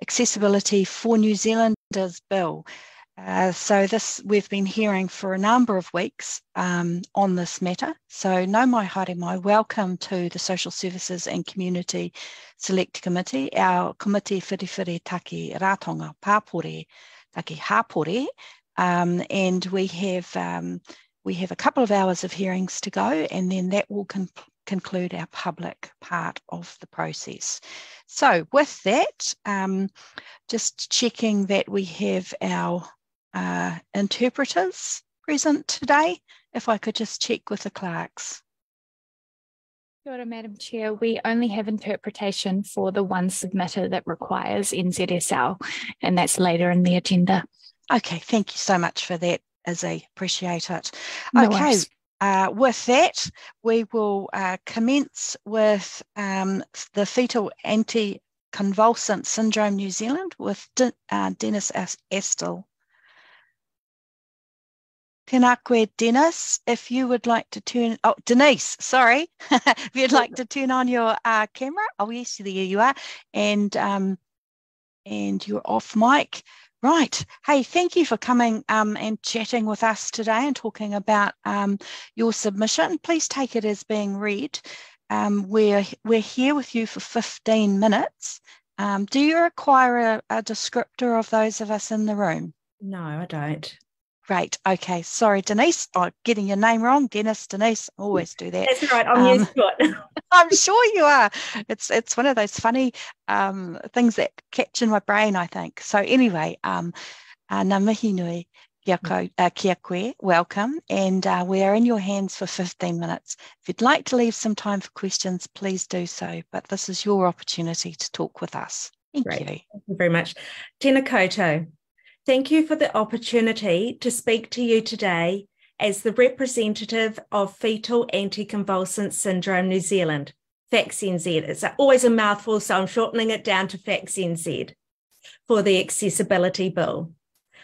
Accessibility for New Zealanders Bill. Uh, so this we've been hearing for a number of weeks um, on this matter. So nau mai haere mai, welcome to the Social Services and Community Select Committee, our committee whiriwhiri taki ratonga pāpori, taki hapori, um, and we have um, we have a couple of hours of hearings to go, and then that will con- conclude our public part of the process. So with that, um, just checking that we have our uh, interpreters present today. If I could just check with the clerks. Sure, Madam Chair, we only have interpretation for the one submitter that requires NZSL, and that's later in the agenda. Okay, thank you so much for that, Izzy. Appreciate it. No okay, uh, with that, we will uh, commence with um, the fetal anti-convulsant syndrome New Zealand with De uh, Dennis Astill. Tēnā koe, Dennis. If you would like to turn, oh, Denise, sorry. if you'd like to turn on your uh, camera. Oh, yes, there you are. And, um, and you're off mic. Right. Hey, thank you for coming um, and chatting with us today and talking about um, your submission. Please take it as being read. Um, we're, we're here with you for 15 minutes. Um, do you require a, a descriptor of those of us in the room? No, I don't. Great. Okay. Sorry, Denise. I'm getting your name wrong. Dennis, Denise. Always do that. That's right. I'm um, used to it. I'm sure you are. It's it's one of those funny um, things that catch in my brain. I think. So anyway, um, uh, na mihi nui kia, ko, uh, kia koe, welcome, and uh, we are in your hands for 15 minutes. If you'd like to leave some time for questions, please do so. But this is your opportunity to talk with us. Thank Great. you. Thank you very much. Tēnā koutou. Thank you for the opportunity to speak to you today as the representative of Fetal Anticonvulsant Syndrome New Zealand, FACSNZ. It's always a mouthful, so I'm shortening it down to FACSNZ for the Accessibility Bill.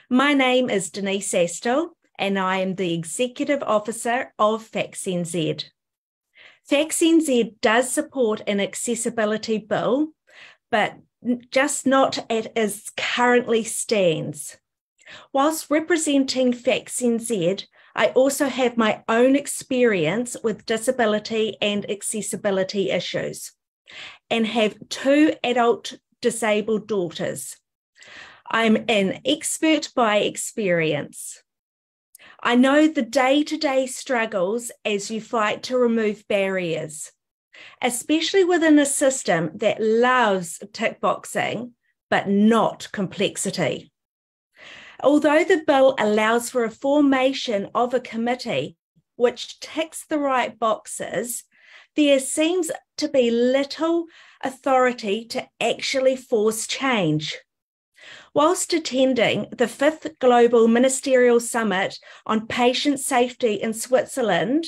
My name is Denise Astill, and I am the Executive Officer of FACSNZ. FACSNZ does support an accessibility bill, but just not as currently stands. Whilst representing FACSNZ, I also have my own experience with disability and accessibility issues and have two adult disabled daughters. I'm an expert by experience. I know the day to day struggles as you fight to remove barriers especially within a system that loves tick boxing, but not complexity. Although the bill allows for a formation of a committee which ticks the right boxes, there seems to be little authority to actually force change. Whilst attending the fifth Global Ministerial Summit on Patient Safety in Switzerland,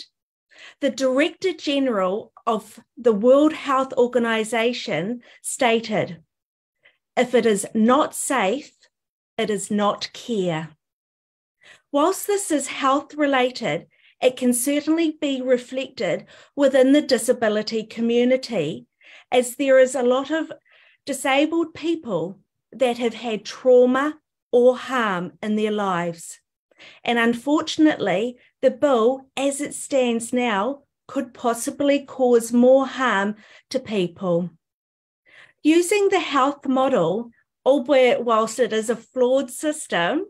the Director General of the World Health Organization stated if it is not safe, it is not care. Whilst this is health related, it can certainly be reflected within the disability community, as there is a lot of disabled people that have had trauma or harm in their lives. And unfortunately, the bill, as it stands now, could possibly cause more harm to people. Using the health model, albeit whilst it is a flawed system,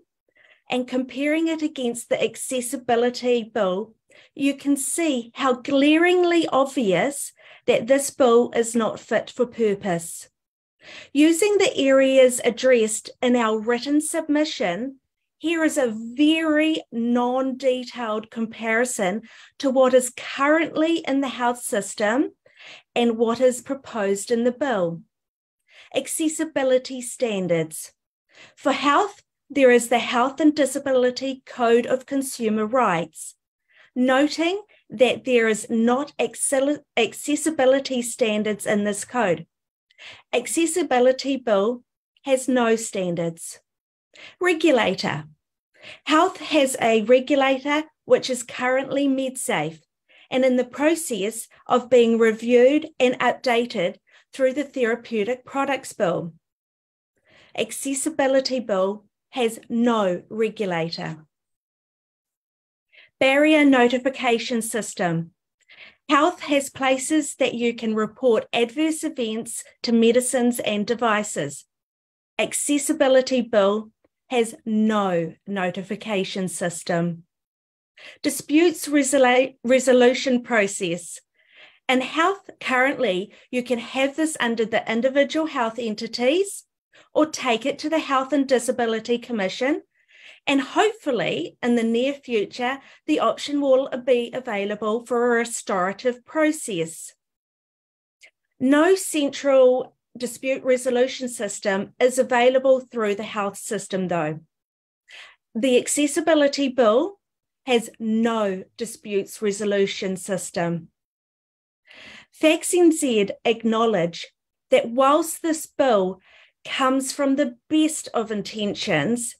and comparing it against the accessibility bill, you can see how glaringly obvious that this bill is not fit for purpose. Using the areas addressed in our written submission, here is a very non detailed comparison to what is currently in the health system and what is proposed in the bill. Accessibility standards. For health, there is the Health and Disability Code of Consumer Rights, noting that there is not accessibility standards in this code. Accessibility Bill has no standards. Regulator. Health has a regulator which is currently MedSafe and in the process of being reviewed and updated through the Therapeutic Products Bill. Accessibility Bill has no regulator. Barrier notification system. Health has places that you can report adverse events to medicines and devices. Accessibility Bill has no notification system. Disputes resolu- resolution process. In health, currently, you can have this under the individual health entities or take it to the Health and Disability Commission. And hopefully, in the near future, the option will be available for a restorative process. No central dispute resolution system is available through the health system, though. The accessibility bill has no disputes resolution system. FACS acknowledge that whilst this bill comes from the best of intentions,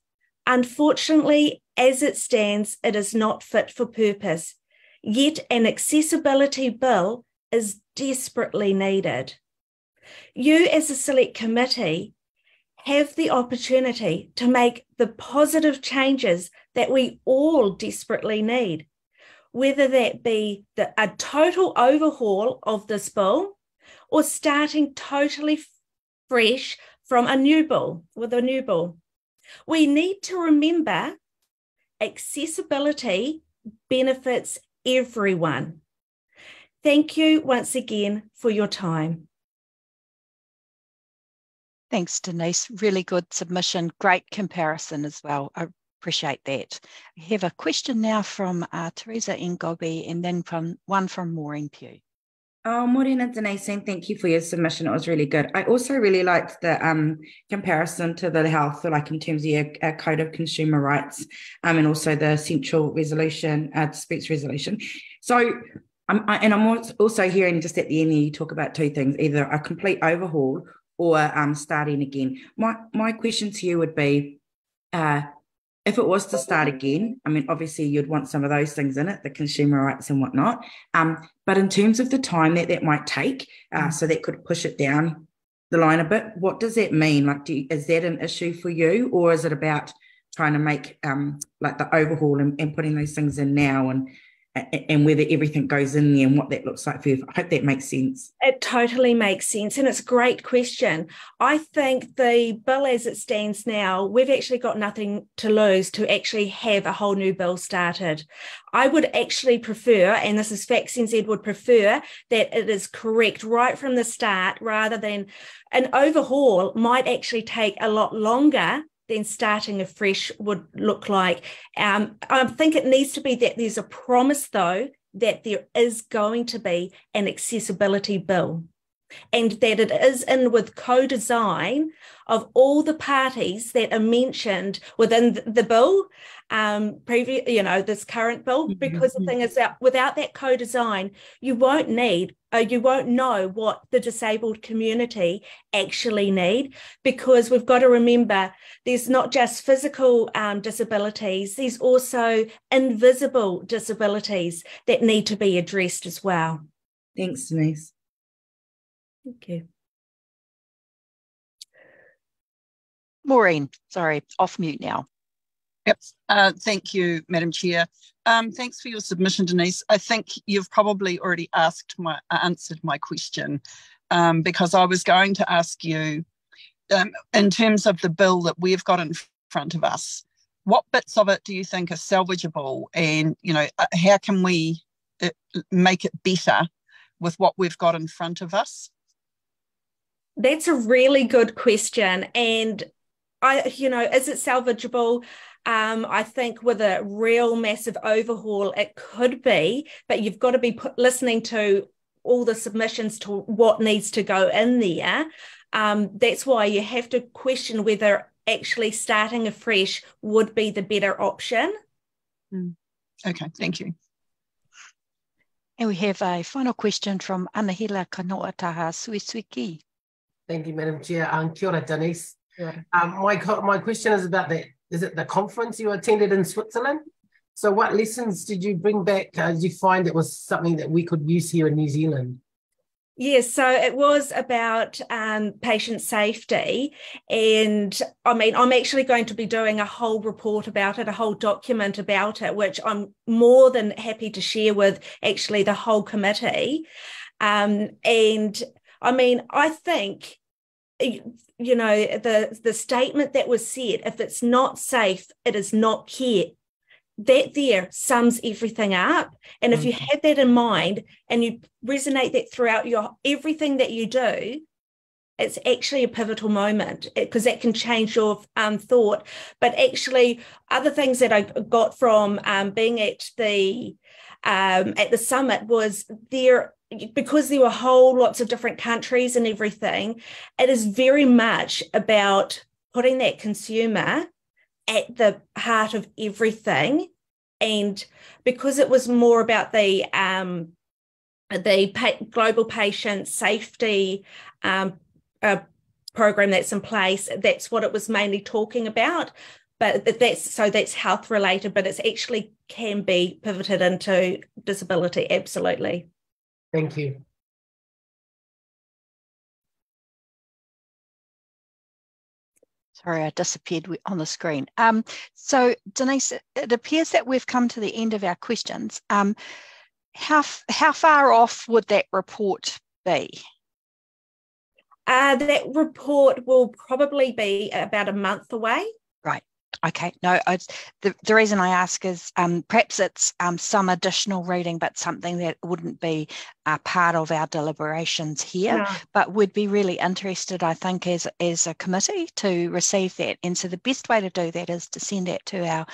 unfortunately, as it stands, it is not fit for purpose. Yet an accessibility bill is desperately needed. You, as a select committee, have the opportunity to make the positive changes that we all desperately need, whether that be the, a total overhaul of this bill or starting totally fresh from a new bill with a new bill. We need to remember accessibility benefits everyone. Thank you once again for your time. Thanks, Denise. Really good submission. Great comparison as well. I appreciate that. We have a question now from uh, Terisa Ngobi and then from one from Maureen Pugh. Oh, Morena Denise, and thank you for your submission. It was really good. I also really liked the um, comparison to the health, like in terms of your uh, code of consumer rights, um, and also the central resolution, uh, disputes resolution. So, um, I, and I'm also hearing just at the end you talk about two things: either a complete overhaul or um, starting again. My my question to you would be, uh, if it was to start again, I mean, obviously you'd want some of those things in it, the consumer rights and whatnot. Um, but in terms of the time that that might take, uh, mm. so that could push it down the line a bit. What does that mean? Like, you, is that an issue for you, or is it about trying to make um, like the overhaul and, and putting those things in now and and whether everything goes in there and what that looks like for you. I hope that makes sense. It totally makes sense. And it's a great question. I think the bill as it stands now, we've actually got nothing to lose to actually have a whole new bill started. I would actually prefer, and this is FACS NZ would prefer, that it is correct right from the start rather than an overhaul might actually take a lot longer then starting afresh would look like. Um, I think it needs to be that there's a promise, though, that there is going to be an accessibility bill and that it is in with co-design of all the parties that are mentioned within the bill um previous you know this current bill mm-hmm. because the thing is that without that co-design you won't need uh, you won't know what the disabled community actually need because we've got to remember there's not just physical um, disabilities there's also invisible disabilities that need to be addressed as well thanks denise thank you maureen sorry off mute now Yep. Uh, thank you, Madam Chair. Um, thanks for your submission, Denise. I think you've probably already asked my answered my question um, because I was going to ask you um, in terms of the bill that we've got in front of us. What bits of it do you think are salvageable, and you know uh, how can we uh, make it better with what we've got in front of us? That's a really good question, and I, you know, is it salvageable? Um, I think with a real massive overhaul, it could be, but you've got to be put, listening to all the submissions to what needs to go in there. Um, that's why you have to question whether actually starting afresh would be the better option. Mm. Okay, thank you. And we have a final question from Anahila Kanongata'a-Suisuiki. Thank you, Madam Chair. Um, kia ora, Denise. Um, my, my question is about the is it the conference you attended in Switzerland? So, what lessons did you bring back? Uh, did you find it was something that we could use here in New Zealand? Yes, so it was about um, patient safety. And I mean, I'm actually going to be doing a whole report about it, a whole document about it, which I'm more than happy to share with actually the whole committee. Um, and I mean, I think you know the the statement that was said if it's not safe it is not care. That there sums everything up. And if you mm. have that in mind and you resonate that throughout your everything that you do it's actually a pivotal moment because that can change your um, thought. But actually other things that i got from um, being at the um, at the summit was there because there were whole lots of different countries and everything, it is very much about putting that consumer at the heart of everything. And because it was more about the um, the pa- global patient safety um, uh, program that's in place, that's what it was mainly talking about. But that's so that's health related, but it's actually can be pivoted into disability. Absolutely. Thank you. Sorry, I disappeared on the screen. Um, so, Denise, it appears that we've come to the end of our questions. Um, how, how far off would that report be? Uh, that report will probably be about a month away. Right. Okay, no, I, the, the reason I ask is um, perhaps it's um, some additional reading, but something that wouldn't be a part of our deliberations here, no. but would be really interested, I think, as, as a committee to receive that. And so the best way to do that is to send that to our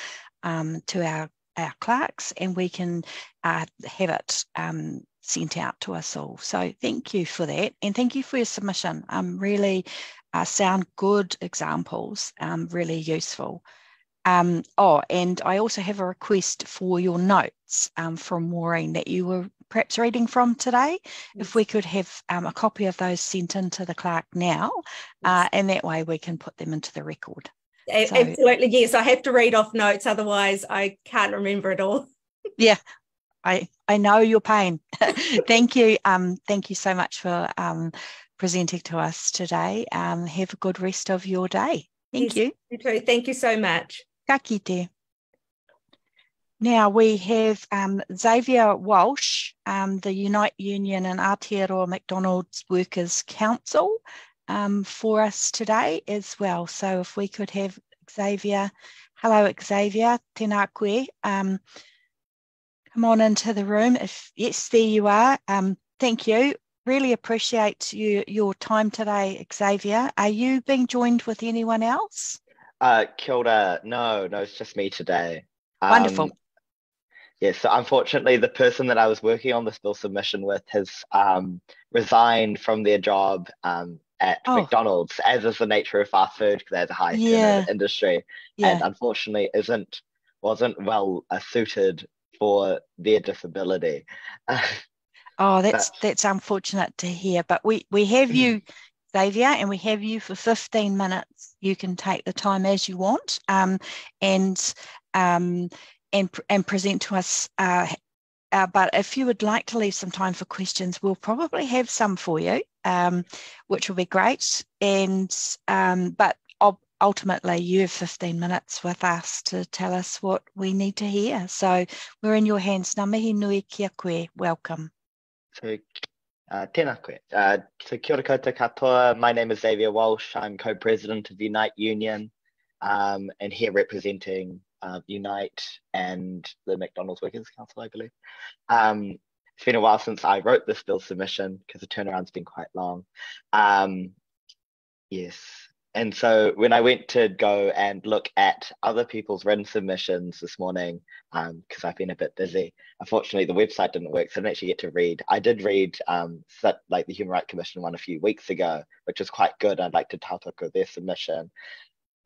um, to our our clerks, and we can uh, have it um, sent out to us all. So thank you for that, and thank you for your submission. I'm really uh, sound good examples, um, really useful. Um, oh, and I also have a request for your notes um, from Maureen that you were perhaps reading from today. Yes. If we could have um, a copy of those sent in to the clerk now, uh, and that way we can put them into the record. So, Absolutely, yes. I have to read off notes, otherwise I can't remember it all. yeah, I I know your pain. thank you. Um, thank you so much for um, presenting to us today. Um, have a good rest of your day. Thank yes, you. you Thank you so much. Ka kite. Now we have um, Xavier Walsh, um, the Unite Union and Aotearoa McDonald's Workers Council um, for us today as well. So if we could have Xavier, hello Xavier, tēnā koe. Um, come on into the room. If Yes, there you are. Um, thank you really appreciate you, your time today, Xavier. Are you being joined with anyone else? Uh, Kilda, no, no, it's just me today. Wonderful. Um, yeah, so unfortunately, the person that I was working on this bill submission with has um, resigned from their job um, at oh. McDonald's, as is the nature of fast food, because there's a high yeah. industry, yeah. and unfortunately, isn't wasn't well uh, suited for their disability. Oh, that's but, that's unfortunate to hear. But we we have mm. you, Xavier, and we have you for 15 minutes. You can take the time as you want, um, and um, and and present to us. Uh, uh, but if you would like to leave some time for questions, we'll probably have some for you, um, which will be great. And um, but ultimately, you have 15 minutes with us to tell us what we need to hear. So we're in your hands. Ngā mihi nui kia koe. Welcome. So, uh, tēnā koe. Uh, so kia ora koutou katoa. My name is Xavier Walsh. I'm co-president of Unite Union um, and here representing uh, Unite and the McDonald's Workers Council, I believe. Um, it's been a while since I wrote this bill submission because the turnaround's been quite long. Um, yes, and so when I went to go and look at other people's written submissions this morning, because um, I've been a bit busy, unfortunately the website didn't work, so I didn't actually get to read. I did read um, like the Human Rights Commission one a few weeks ago, which was quite good. I'd like to talk tautoko their submission.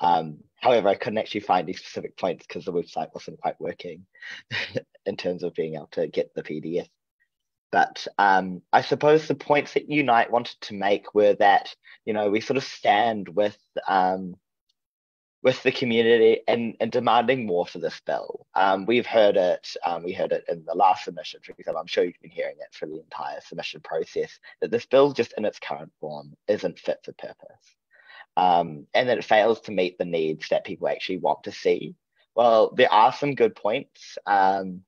Um, however, I couldn't actually find these specific points because the website wasn't quite working in terms of being able to get the PDF. But um, I suppose the points that Unite wanted to make were that, you know, we sort of stand with um, with the community and, and demanding more for this bill. Um, we've heard it, um, we heard it in the last submission, for example, I'm sure you've been hearing it for the entire submission process, that this bill just in its current form isn't fit for purpose. Um, and that it fails to meet the needs that people actually want to see. Well, there are some good points, um,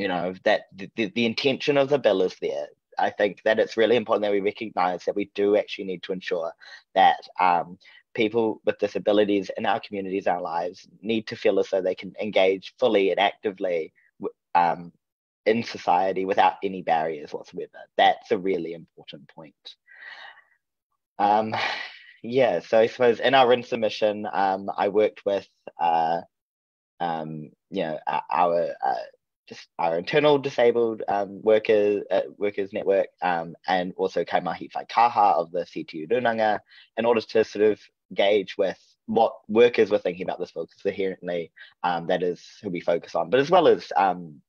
you know, that the, the, intention of the bill is there. I think that it's really important that we recognize that we do actually need to ensure that um, people with disabilities in our communities, our lives, need to feel as though they can engage fully and actively um, in society without any barriers whatsoever. That's a really important point. Um, yeah, so I suppose in our submission, um, I worked with, uh, um, you know, our uh, just our internal disabled um, workers uh, workers network um, and also Kaimahi Kaha of the CTU Runanga in order to sort of gauge with what workers were thinking about this because inherently um, that is who we focus on, but as well as um,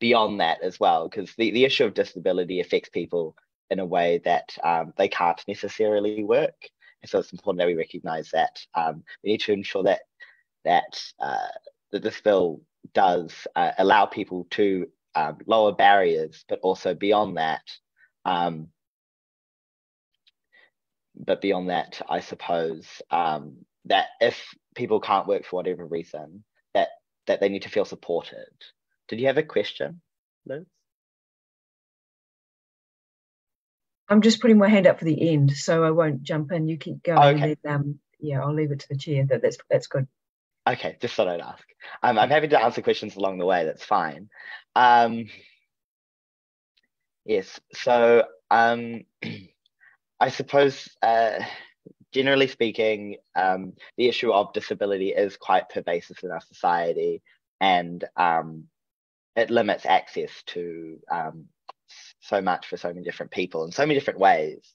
beyond that as well, because the, the issue of disability affects people in a way that um, they can't necessarily work. And so it's important that we recognize that um, we need to ensure that that uh, that this bill does uh, allow people to um, lower barriers, but also beyond that, um, but beyond that, I suppose um, that if people can't work for whatever reason, that that they need to feel supported. Did you have a question, Liz? I'm just putting my hand up for the end, so I won't jump in. You keep going. Okay. Um, yeah, I'll leave it to the chair. That, that's that's good. Okay, just thought I'd ask. Um, I'm happy to answer questions along the way. That's fine. Um, yes. So um, I suppose, uh, generally speaking, um, the issue of disability is quite pervasive in our society, and um, it limits access to um, so much for so many different people in so many different ways.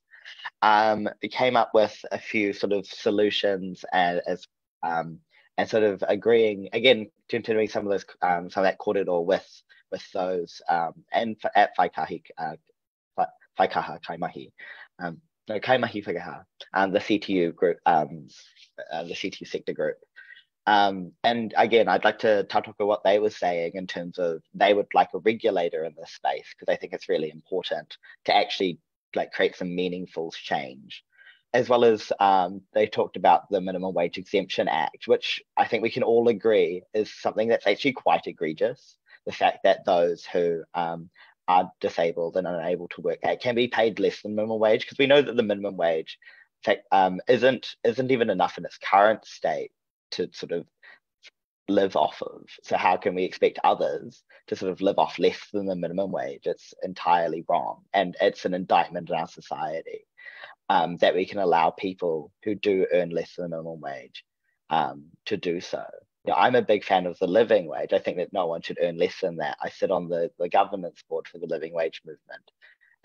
Um, we came up with a few sort of solutions as, as um, and sort of agreeing again, continuing some of those um, some of that corridor with with those um, and at Whaikahi, uh, Whaikaha Kaimahi. Um, no, Kaimahi Whakaha, um, the CTU group, um, uh, the CTU sector group. Um, and again, I'd like to about what they were saying in terms of they would like a regulator in this space because I think it's really important to actually like create some meaningful change. As well as um, they talked about the Minimum Wage Exemption Act, which I think we can all agree is something that's actually quite egregious. The fact that those who um, are disabled and unable to work can be paid less than minimum wage because we know that the minimum wage in fact, um, isn't isn't even enough in its current state to sort of live off of. So how can we expect others to sort of live off less than the minimum wage? It's entirely wrong, and it's an indictment in our society um, that we can allow people who do earn less than the minimum wage um, to do so you know, I'm a big fan of the living wage. I think that no one should earn less than that. I sit on the, the governance board for the living wage movement.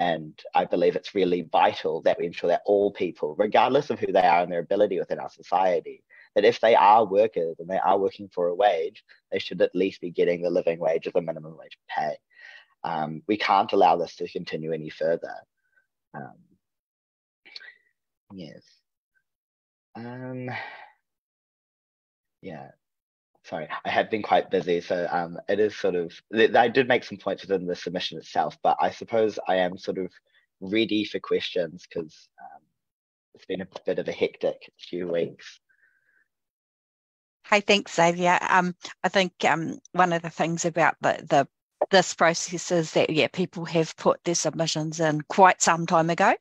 And I believe it's really vital that we ensure that all people, regardless of who they are and their ability within our society, that if they are workers and they are working for a wage, they should at least be getting the living wage or the minimum wage pay. Um, we can't allow this to continue any further. Um, yes. Um, yeah, sorry, I have been quite busy, so um, it is sort of. I did make some points within the submission itself, but I suppose I am sort of ready for questions because um, it's been a bit of a hectic few weeks. Hey, thanks, Xavier. Um, I think um, one of the things about the, the this process is that yeah people have put their submissions in quite some time ago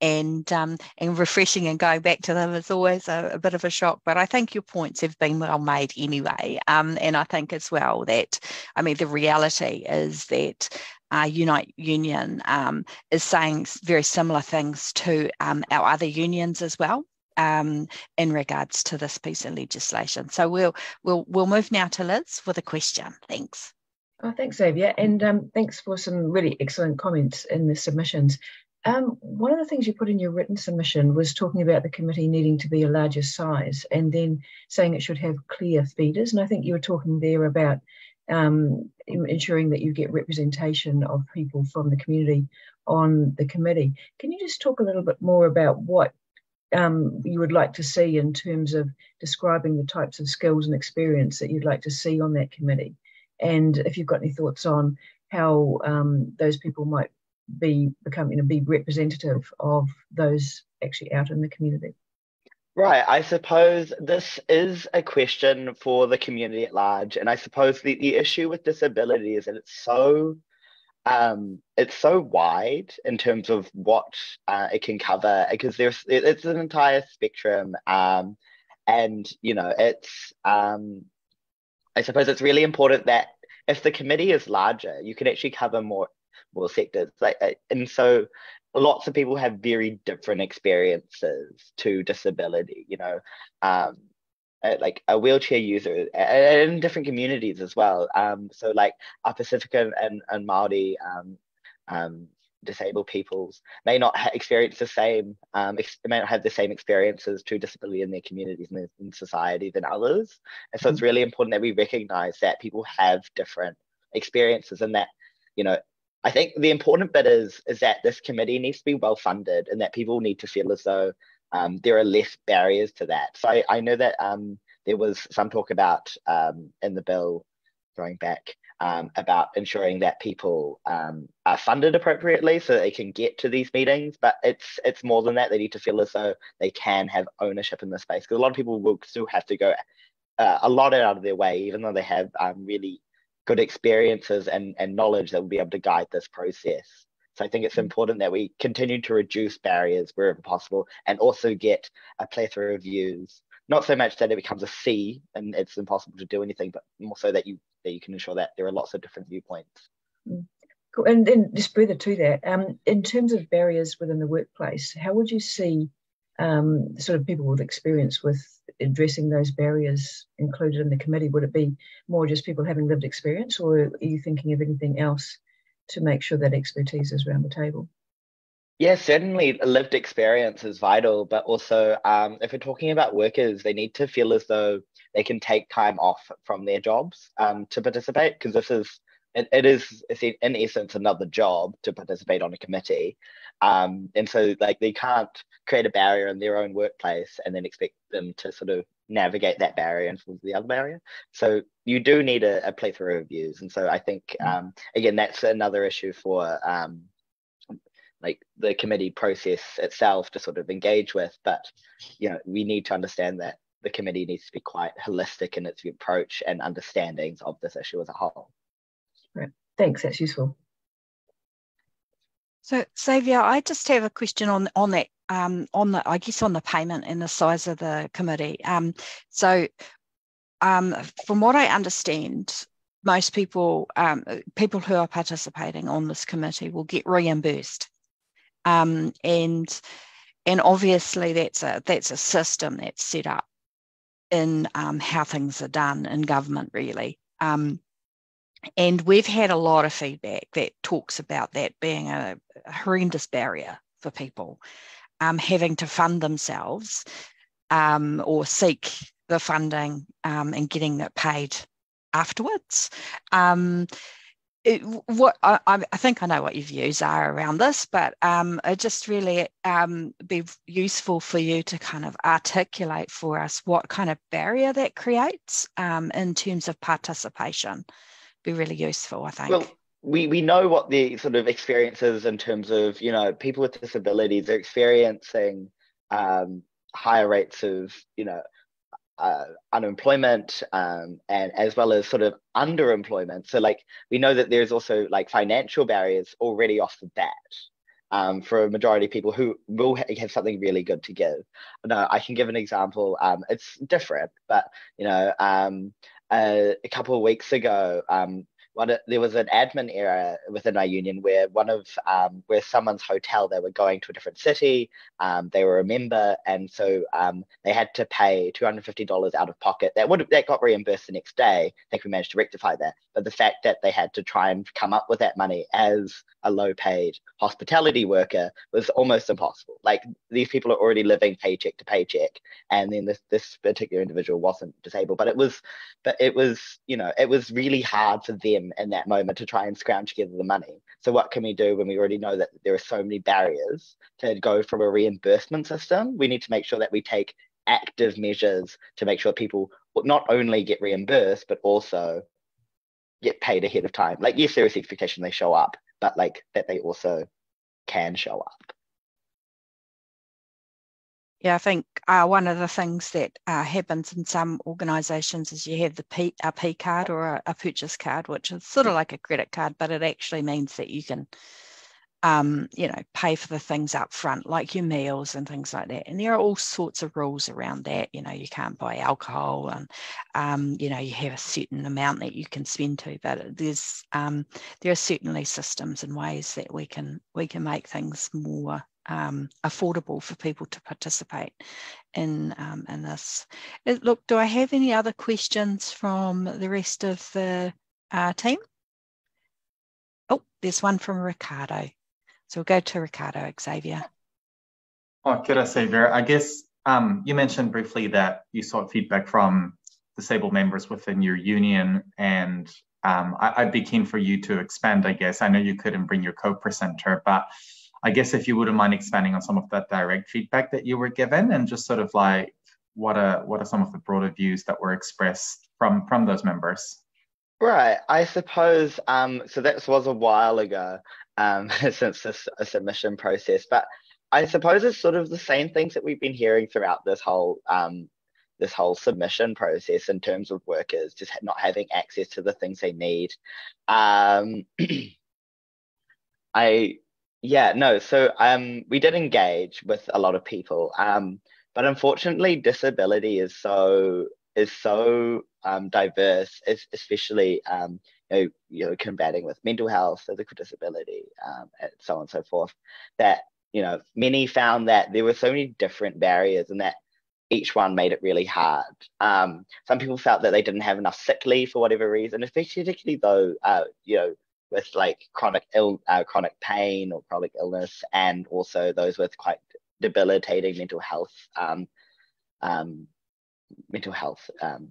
and um, and refreshing and going back to them is always a, a, bit of a shock but i think your points have been well made anyway um, and i think as well that i mean the reality is that uh, Unite Union um, is saying very similar things to um, our other unions as well. Um, in regards to this piece of legislation. So we'll we'll we'll move now to Liz with a question. Thanks. Oh, thanks, Xavier, and um, thanks for some really excellent comments in the submissions. Um, one of the things you put in your written submission was talking about the committee needing to be a larger size and then saying it should have clear feeders. And I think you were talking there about um, ensuring that you get representation of people from the community on the committee. Can you just talk a little bit more about what um, you would like to see in terms of describing the types of skills and experience that you'd like to see on that committee. And if you've got any thoughts on how um, those people might be become, you know, be representative of those actually out in the community. Right. I suppose this is a question for the community at large. And I suppose the, the issue with disability is that it's so um, it's so wide in terms of what uh, it can cover because there's it, it's an entire spectrum um, and you know it's um, i suppose it's really important that if the committee is larger you can actually cover more more sectors like uh, and so lots of people have very different experiences to disability you know um, uh, like a wheelchair user in different communities as well. Um, so like our Pacifica and, and Maori um, um, disabled peoples may not ha- experience the same, um, ex- may not have the same experiences to disability in their communities and in society than others. And so mm-hmm. it's really important that we recognize that people have different experiences and that, you know, I think the important bit is is that this committee needs to be well funded and that people need to feel as though um, there are less barriers to that. So I, I know that um, there was some talk about um, in the bill going back um, about ensuring that people um, are funded appropriately so they can get to these meetings. But it's it's more than that. They need to feel as though they can have ownership in the space because a lot of people will still have to go uh, a lot out of their way, even though they have um, really good experiences and, and knowledge that will be able to guide this process. So I think it's mm. important that we continue to reduce barriers wherever possible and also get a plethora of views. Not so much that it becomes a sea and it's impossible to do anything, but more so that you that you can ensure that there are lots of different viewpoints. Mm. Cool. And then just further to that, um, in terms of barriers within the workplace, how would you see um, sort of people with experience with addressing those barriers included in the committee? Would it be more just people having lived experience, or are you thinking of anything else to make sure that expertise is around the table. Yeah, certainly lived experience is vital, but also um, if we're talking about workers, they need to feel as though they can take time off from their jobs um, to participate because this is it, it is in essence another job to participate on a committee um, and so like they can't create a barrier in their own workplace and then expect them to sort of navigate that barrier and towards the other barrier. So you do need a, a plethora of views. And so I think mm. um, again that's another issue for um, like the committee process itself to sort of engage with. But you know, we need to understand that the committee needs to be quite holistic in its approach and understandings of this issue as a whole. Right. Thanks, that's useful. So, Xavier, I just have a question on on that, um, on the I guess on the payment and the size of the committee. Um, so, um, from what I understand, most people um, people who are participating on this committee will get reimbursed, um, and and obviously that's a that's a system that's set up in um, how things are done in government, really. Um, and we've had a lot of feedback that talks about that being a, a horrendous barrier for people um, having to fund themselves um, or seek the funding um, and getting it paid afterwards. It, what I, I, think I know what your views are around this, but um, it just really um, be useful for you to kind of articulate for us what kind of barrier that creates um, in terms of participation be really useful, I think. Well, we, we know what the sort of experiences in terms of, you know, people with disabilities are experiencing um, higher rates of, you know, uh, unemployment um, and as well as sort of underemployment. So like we know that there's also like financial barriers already off the bat um, for a majority of people who will have something really good to give. No, I can give an example. Um, it's different, but you know, um, uh, a couple of weeks ago, um, one there was an admin error within our union where one of um, where someone's hotel they were going to a different city um, they were a member and so um, they had to pay $250 out of pocket. That would that got reimbursed the next day. I think we managed to rectify that. But the fact that they had to try and come up with that money as a low paid hospitality worker was almost impossible. Like these people are already living paycheck to paycheck and then this this particular individual wasn't disabled. But it was but it was you know it was really hard for them in that moment to try and scrounge together the money. So what can we do when we already know that there are so many barriers to go from a reimbursement system? We need to make sure that we take active measures to make sure people not only get reimbursed but also get paid ahead of time. Like yes, there is expectation they show up, but like that they also can show up. Yeah, I think uh, one of the things that uh, happens in some organisations is you have the P, a P card or a, a, purchase card, which is sort of like a credit card, but it actually means that you can, um, you know, pay for the things up front, like your meals and things like that. And there are all sorts of rules around that. You know, you can't buy alcohol, and um, you know, you have a certain amount that you can spend to. But there's um, there are certainly systems and ways that we can we can make things more um, affordable for people to participate in um, in this. Uh, look, do I have any other questions from the rest of the uh, team? Oh, there's one from Ricardo. So we'll go to Ricardo, Xavier. Oh, ora, Xavier. I guess um, you mentioned briefly that you sought feedback from disabled members within your union, and um, I, would be keen for you to expand, I guess. I know you couldn't bring your co-presenter, but I guess if you wouldn't mind expanding on some of that direct feedback that you were given and just sort of like what are what are some of the broader views that were expressed from from those members? Right. I suppose um, so that was a while ago um, since this submission process, but I suppose it's sort of the same things that we've been hearing throughout this whole um, this whole submission process in terms of workers just not having access to the things they need. Um, I yeah, no. So um, we did engage with a lot of people, um, but unfortunately, disability is so is so um, diverse, especially um, you know, you know, combating with mental health, physical disability, um, and so on and so forth. That you know, many found that there were so many different barriers, and that each one made it really hard. Um, some people felt that they didn't have enough sick leave for whatever reason, especially particularly though, uh, you know, with like chronic ill, uh, chronic pain or chronic illness, and also those with quite debilitating mental health, um, um, mental health um,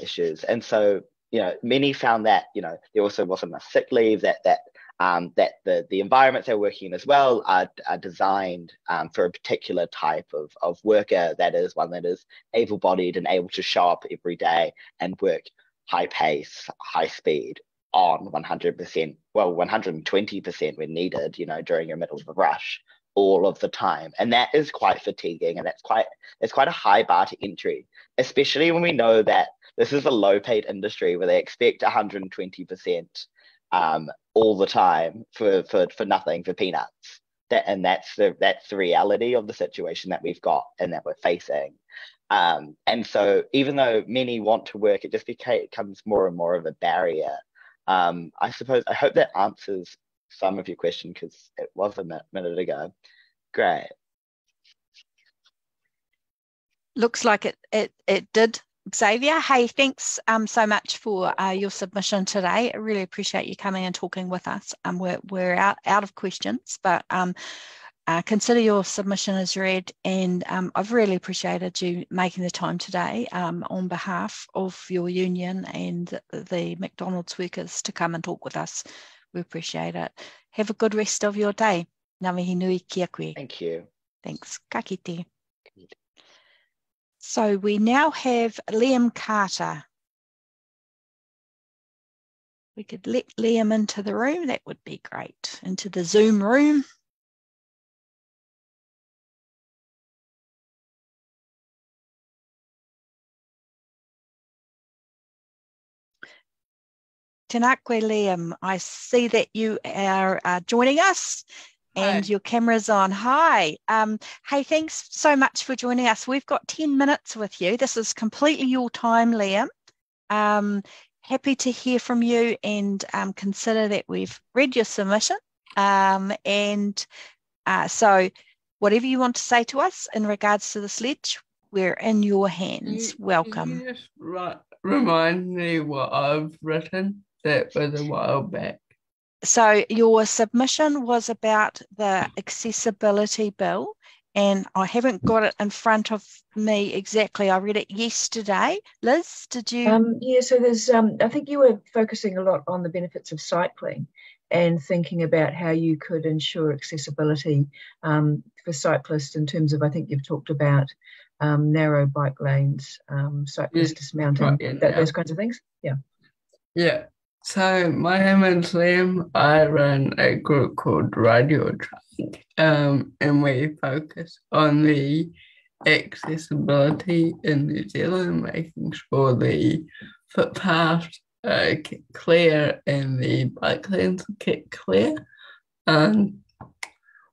issues. And so, you know, many found that you know there also wasn't enough sick leave. That that um, that the the environments they're working in as well are, are designed um, for a particular type of, of worker that is one that is able-bodied and able to show up every day and work high pace, high speed, on 100%, well, 120% when needed, you know, during your middle of a rush all of the time. And that is quite fatiguing and that's quite, it's quite a high bar to entry, especially when we know that this is a low paid industry where they expect 120% um, all the time for, for, for nothing, for peanuts. That, and that's the, that's the reality of the situation that we've got and that we're facing. Um, and so even though many want to work, it just becomes more and more of a barrier um, I suppose I hope that answers some of your question because it was a minute ago. Great. Looks like it it it did, Xavier. Hey, thanks um, so much for uh, your submission today. I really appreciate you coming and talking with us. Um, we're we're out out of questions, but um, uh, consider your submission as read. And um, I've really appreciated you making the time today um, on behalf of your union and the McDonald's workers to come and talk with us. We appreciate it. Have a good rest of your day. Ngā mihi nui kia koe. Thank you. Thanks. Ka kite. So we now have Liam Carter. We could let Liam into the room. That would be great. Into the Zoom room. Tēnā koe Liam, I see that you are uh, joining us and Hi. your camera's on. Hi. Um, hey, thanks so much for joining us. We've got 10 minutes with you. This is completely your time, Liam. Um, happy to hear from you and um, consider that we've read your submission. Um, and uh, so, whatever you want to say to us in regards to the sledge, we're in your hands. Welcome. just right, remind me what I've written? That was a while back. So your submission was about the accessibility bill and I haven't got it in front of me exactly. I read it yesterday. Liz, did you? Um, yeah, so there's, um, I think you were focusing a lot on the benefits of cycling and thinking about how you could ensure accessibility um, for cyclists in terms of, I think you've talked about um, narrow bike lanes, um, cyclists yes. dismounting, right, yeah, that, yeah. those kinds of things. Yeah. Yeah. So my name is Liam. I run a group called Radio Track, um, and we focus on the accessibility in New Zealand, making sure the footpaths uh, get clear and the bike lanes get clear. And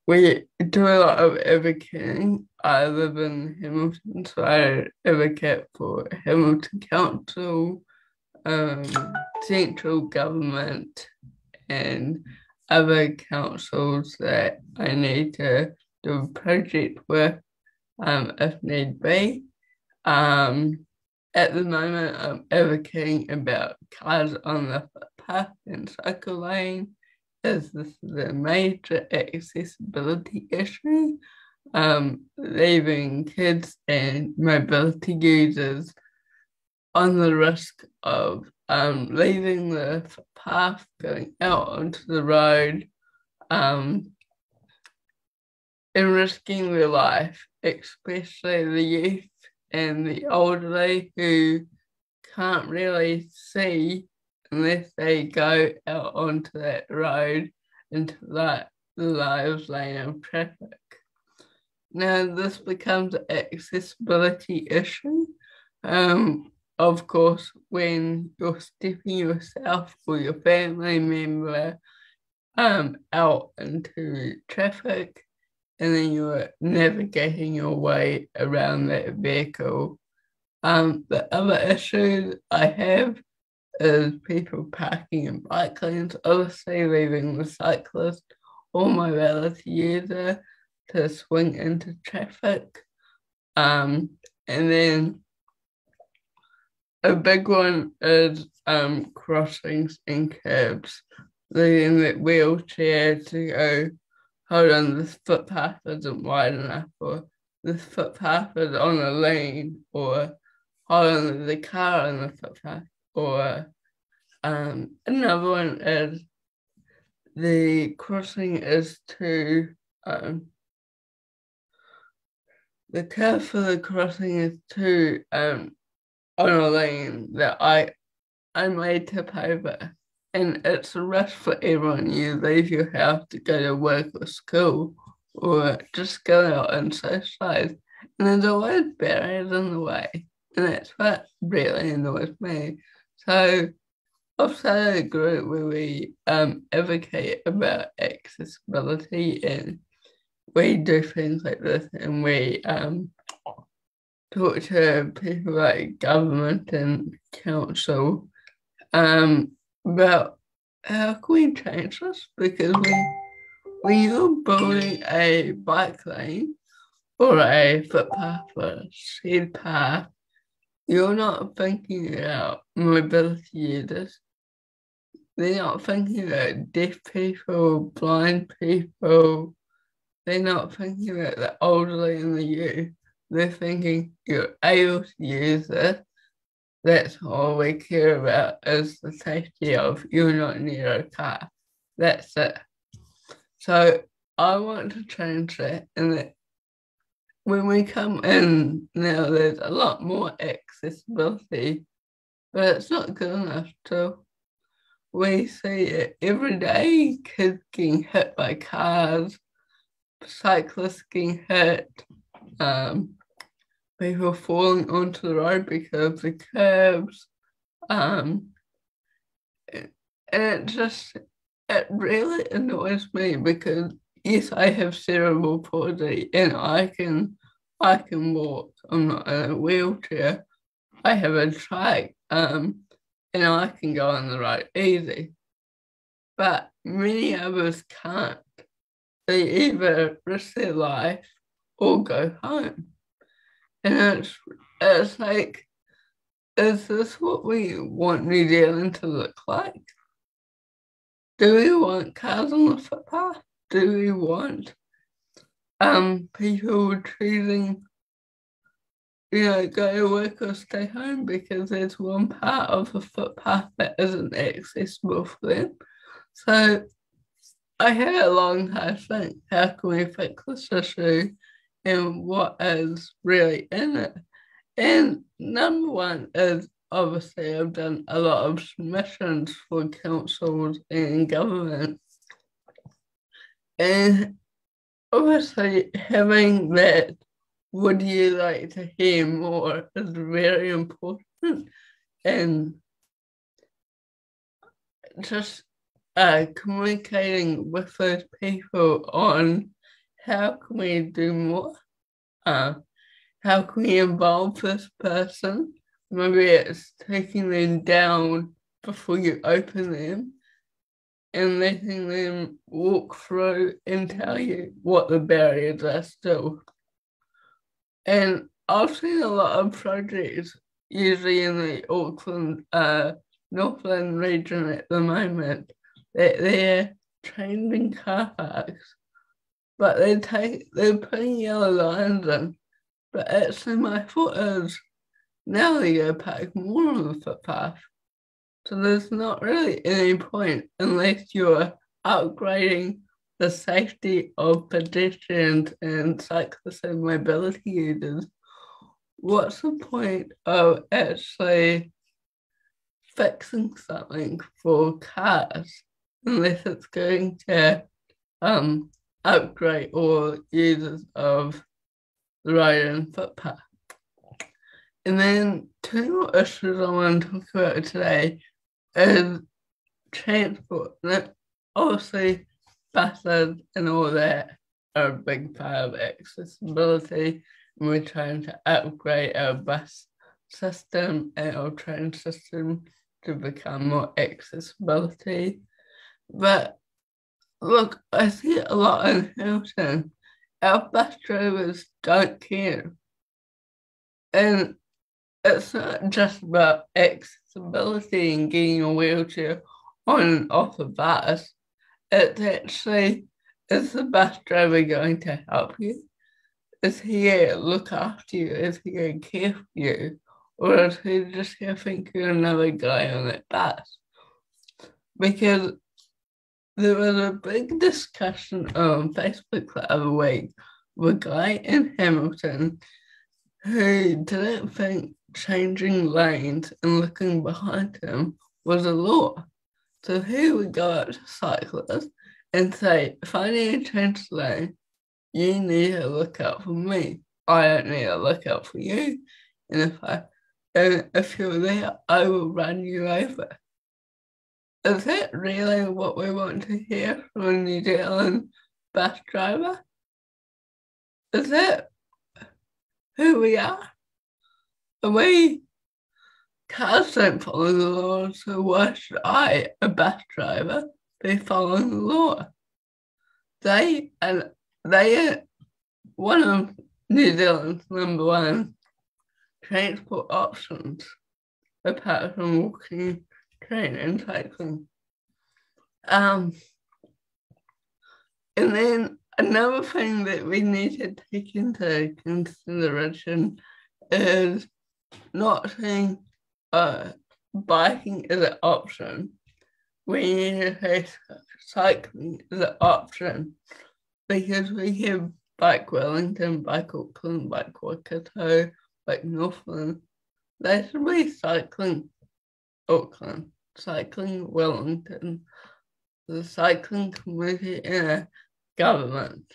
we do a lot of advocating. I live in Hamilton, so I advocate for Hamilton Council um, central government and other councils that I need to do project with um, if need be. Um, at the moment, I'm advocating about cars on the footpath and cycle lane as this is a major accessibility issue, um, leaving kids and mobility users on the risk of um, leaving the path, going out onto the road, um, and risking their life, especially the youth and the elderly who can't really see unless they go out onto that road into that live lane of traffic. Now, this becomes an accessibility issue. Um, of course, when you're stepping yourself or your family member um, out into traffic and then you're navigating your way around that vehicle. Um, the other issue I have is people parking in bike lanes, obviously leaving the cyclist or mobility user to swing into traffic. Um, and then a big one is um, crossings and curbs, leaving the wheelchair to go, hold on, this footpath isn't wide enough, or this footpath is on a lane, or hold on, the car on the footpath, or um, another one is the crossing is too um, the curve for the crossing is too um, on a lane that I I made tip over. And it's a rush for everyone. You leave your house to go to work or school or just go out and socialize. And there's always barriers in the way. And that's what really annoys me. So I've started a group where we um, advocate about accessibility and we do things like this and we um, talk to people like government and council um, about how can we change this because when, when you're building a bike lane or a footpath or a shared path, you're not thinking about mobility users. They're not thinking about deaf people, blind people. They're not thinking about the elderly and the youth they're thinking you're able to use it. That's all we care about is the safety of you not near a car. That's it. So I want to change that and that when we come in now there's a lot more accessibility, but it's not good enough to we see it every day, kids getting hit by cars, cyclists getting hit, um, people falling onto the road because of the curbs. Um, and it just, it really annoys me because yes, I have cerebral palsy and I can, I can walk. I'm not in a wheelchair. I have a trike, um, and I can go on the road easy. But many others can't. They either risk their life or go home. And it's, it's like, is this what we want New Zealand to look like? Do we want cars on the footpath? Do we want um, people choosing, you know, go to work or stay home because there's one part of the footpath that isn't accessible for them. So I had a long time think, how can we fix this issue and what is really in it? And number one is obviously I've done a lot of submissions for councils and government. And obviously having that would you like to hear more is very important and just uh, communicating with those people on how can we do more? Uh, how can we involve this person? Maybe it's taking them down before you open them and letting them walk through and tell you what the barriers are still. And I've seen a lot of projects, usually in the Auckland, uh, Northland region at the moment, that they're changing car parks, but they take they're putting yellow lines in. But actually, my thought is now they go more on the footpath so there's not really any point unless you're upgrading the safety of pedestrians and cyclists and mobility users. What's the point of actually fixing something for cars unless it's going to um, upgrade all users of the and footpath? And then two issues I want to talk about today and transport. Obviously, buses and all that are a big part of accessibility. And we're trying to upgrade our bus system and our train system to become more accessibility. But look, I see a lot in Hamilton. Our bus drivers don't care. And it's not just about accessibility and getting a wheelchair on and off a bus. It's actually, is the bus driver going to help you? Is he here to look after you? Is he here to care for you? Or is he just here to think you're another guy on that bus? Because there was a big discussion on Facebook the other week with a guy in Hamilton who didn't think changing lanes and looking behind him was a law. So he would go up to cyclists and say, if I need to change lane, you need to look out for me. I don't need to look out for you. And if I and if you're there, I will run you over. Is it really what we want to hear from a New Zealand bus driver? Is it who we are? we cars don't follow the law, so why should I, a bus driver, be following the law? They and they are one of New Zealand's number one transport options, apart from walking, train, and cycling. Um, and then another thing that we need to take into consideration is not saying uh, biking is an option. We need to say cycling is an option because we have Bike Wellington, Bike Auckland, Bike Waikato, Bike Northland. They should be cycling Auckland, cycling Wellington, the cycling community and government.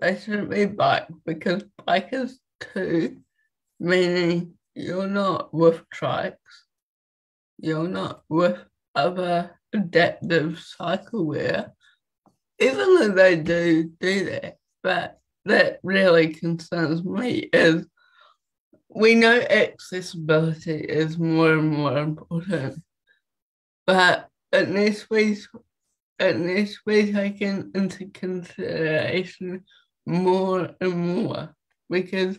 They shouldn't be bike because bike is two, meaning you're not with trikes, you're not with other adaptive cycle cycleware, even though they do do that. But that really concerns me is we know accessibility is more and more important, but it needs to be, it needs to be into consideration more and more because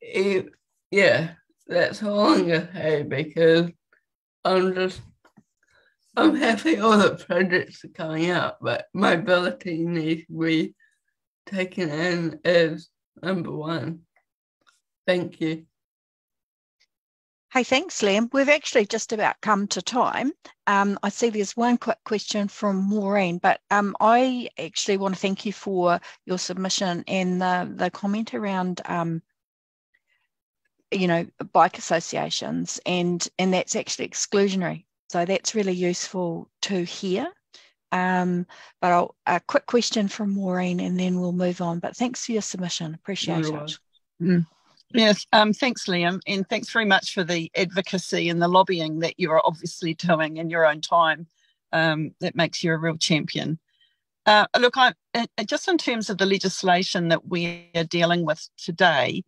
if yeah, that's all I'm gonna say because I'm just I'm happy all the projects are coming out, but mobility needs to be taken in as number one. Thank you. Hey, thanks, Liam. We've actually just about come to time. Um, I see there's one quick question from Maureen, but um, I actually want to thank you for your submission and the, the comment around, um, you know, bike associations, and and that's actually exclusionary. So that's really useful to hear. Um, but I'll, a quick question from Maureen, and then we'll move on. But thanks for your submission. Appreciate it. Yes, um, thanks, Liam, and thanks very much for the advocacy and the lobbying that you're obviously doing in your own time. Um, that makes you a real champion. Uh, look, I uh, just in terms of the legislation that we are dealing with today.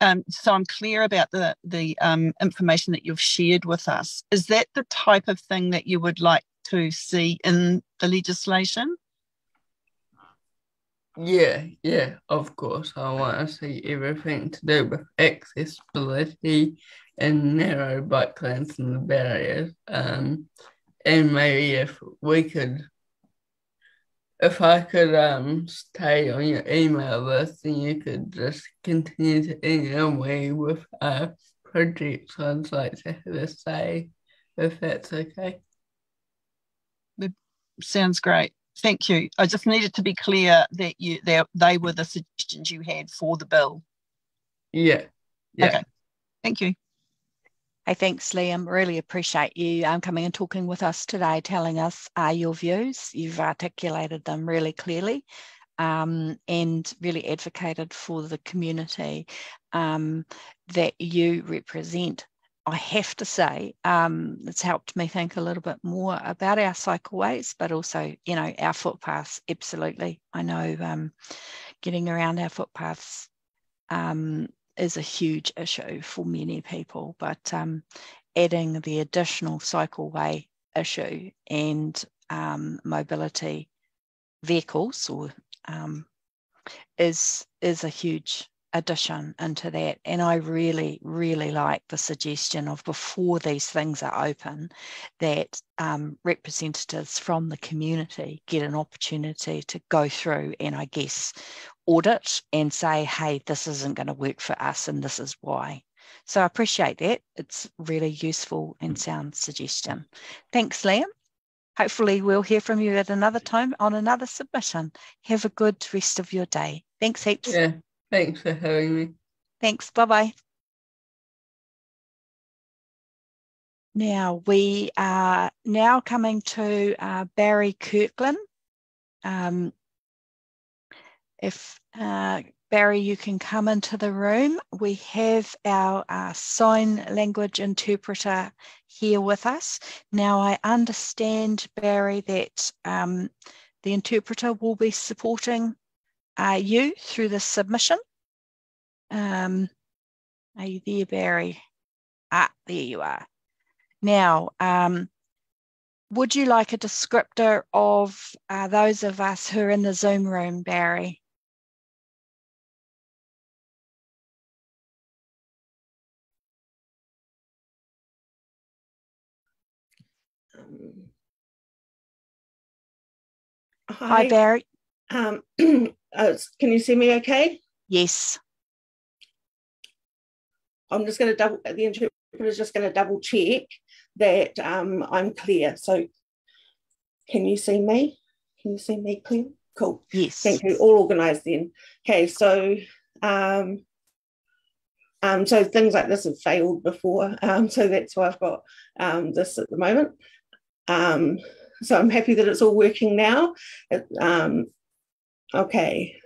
Um, so I'm clear about the the um, information that you've shared with us. Is that the type of thing that you would like to see in the legislation? Yeah, yeah, of course. I want to see everything to do with accessibility and narrow bike lanes and the barriers. Um, and maybe if we could, if I could um stay on your email list, and you could just continue to email me with uh projects I'd like to have a say, if that's okay. It sounds great. Thank you. I just needed to be clear that you they, they were the suggestions you had for the bill. Yeah. yeah. Okay. Thank you. Hey, thanks, Liam. Really appreciate you um, coming and talking with us today, telling us uh, your views. You've articulated them really clearly um, and really advocated for the community um, that you represent. I have to say, um, it's helped me think a little bit more about our cycleways, but also, you know, our footpaths. Absolutely. I know um, getting around our footpaths um, is a huge issue for many people, but um, adding the additional cycleway issue and um, mobility vehicles or um, is is a huge addition into that. And I really, really like the suggestion of before these things are open, that um, representatives from the community get an opportunity to go through and I guess audit and say, hey, this isn't going to work for us and this is why. So I appreciate that. It's really useful and sound suggestion. Thanks, Liam. Hopefully, we'll hear from you at another time on another submission. Have a good rest of your day. Thanks heaps. Yeah. Thanks for having me. Thanks. Bye bye. Now we are now coming to uh, Barry Kirkland. Um, if uh, Barry, you can come into the room. We have our uh, sign language interpreter here with us. Now I understand, Barry, that um, the interpreter will be supporting uh, you through the submission. Um, are you there, Barry? Ah, there you are. Now, um, would you like a descriptor of uh, those of us who are in the Zoom room, Barry? Um, hi. hi, Barry. Um, Uh, can you see me okay? Yes. I'm just going to double, the interpreter is just going to double check that um, I'm clear. So can you see me? Can you see me clear? Cool. Yes. Thank you. All organised then. Okay, so um, um, so things like this have failed before. Um, so that's why I've got um, this at the moment. Um, so I'm happy that it's all working now. It, um, Okay.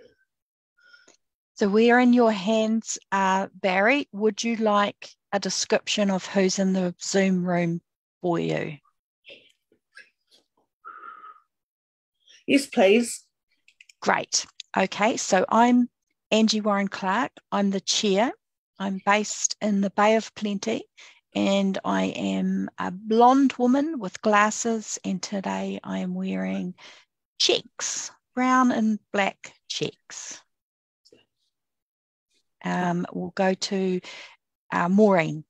So we are in your hands, uh, Barry. Would you like a description of who's in the Zoom room for you? Yes, please. Great. Okay, so I'm Angie Warren Clark. I'm the chair. I'm based in the Bay of Plenty and I am a blonde woman with glasses. And today I am wearing checks brown and black checks. Um, we'll go to uh, Maureen.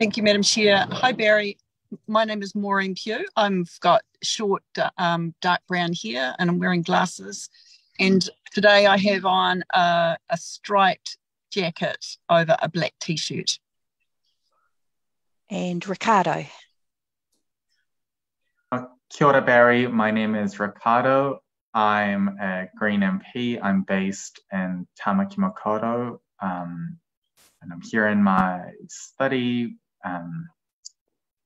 Thank you, Madam Chair. Hi, Barry. my name is Maureen Pugh. I've got short, um, dark brown hair and I'm wearing glasses. And today I have on a, a striped jacket over a black t shirt. And Ricardo. Kia ora, Barry. My name is Ricardo. I'm a Green MP. I'm based in Tamaki Makaurau. Um, and I'm here in my study um,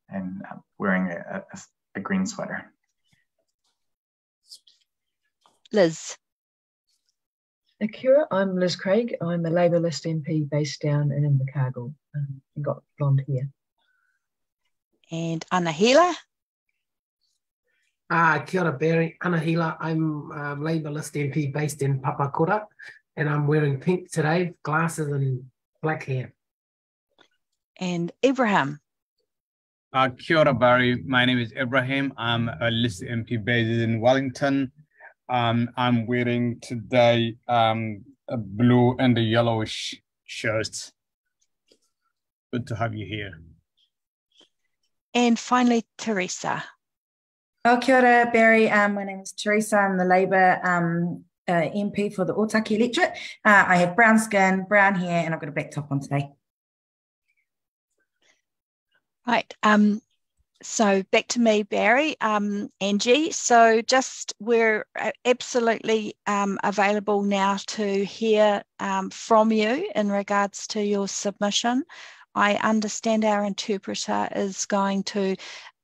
and I'm wearing a, a, a green sweater. Liz. Kia ora, I'm Liz Craig. I'm a Labour list MP based down in Invercargill um, and got blonde hair. And Anahila. Uh, kia ora, Barry. Anahila. I'm um, Labour list MP based in Papakura and I'm wearing pink today, glasses and black hair. And Ibrahim. Uh, kia ora, Barry. My name is Ibrahim. I'm a list MP based in Wellington. Um, I'm wearing today um, a blue and a yellowish shirt. Good to have you here. And finally, Terisa. Oh, kia ora, Barry. Um, my name is Terisa. I'm the Labour um, uh, MP for the Otaki electorate. Uh, I have brown skin, brown hair, and I've got a black top on today. Right. Um, so back to me, Barry, um, Angie. So just we're absolutely um, available now to hear um, from you in regards to your submission. I understand our interpreter is going to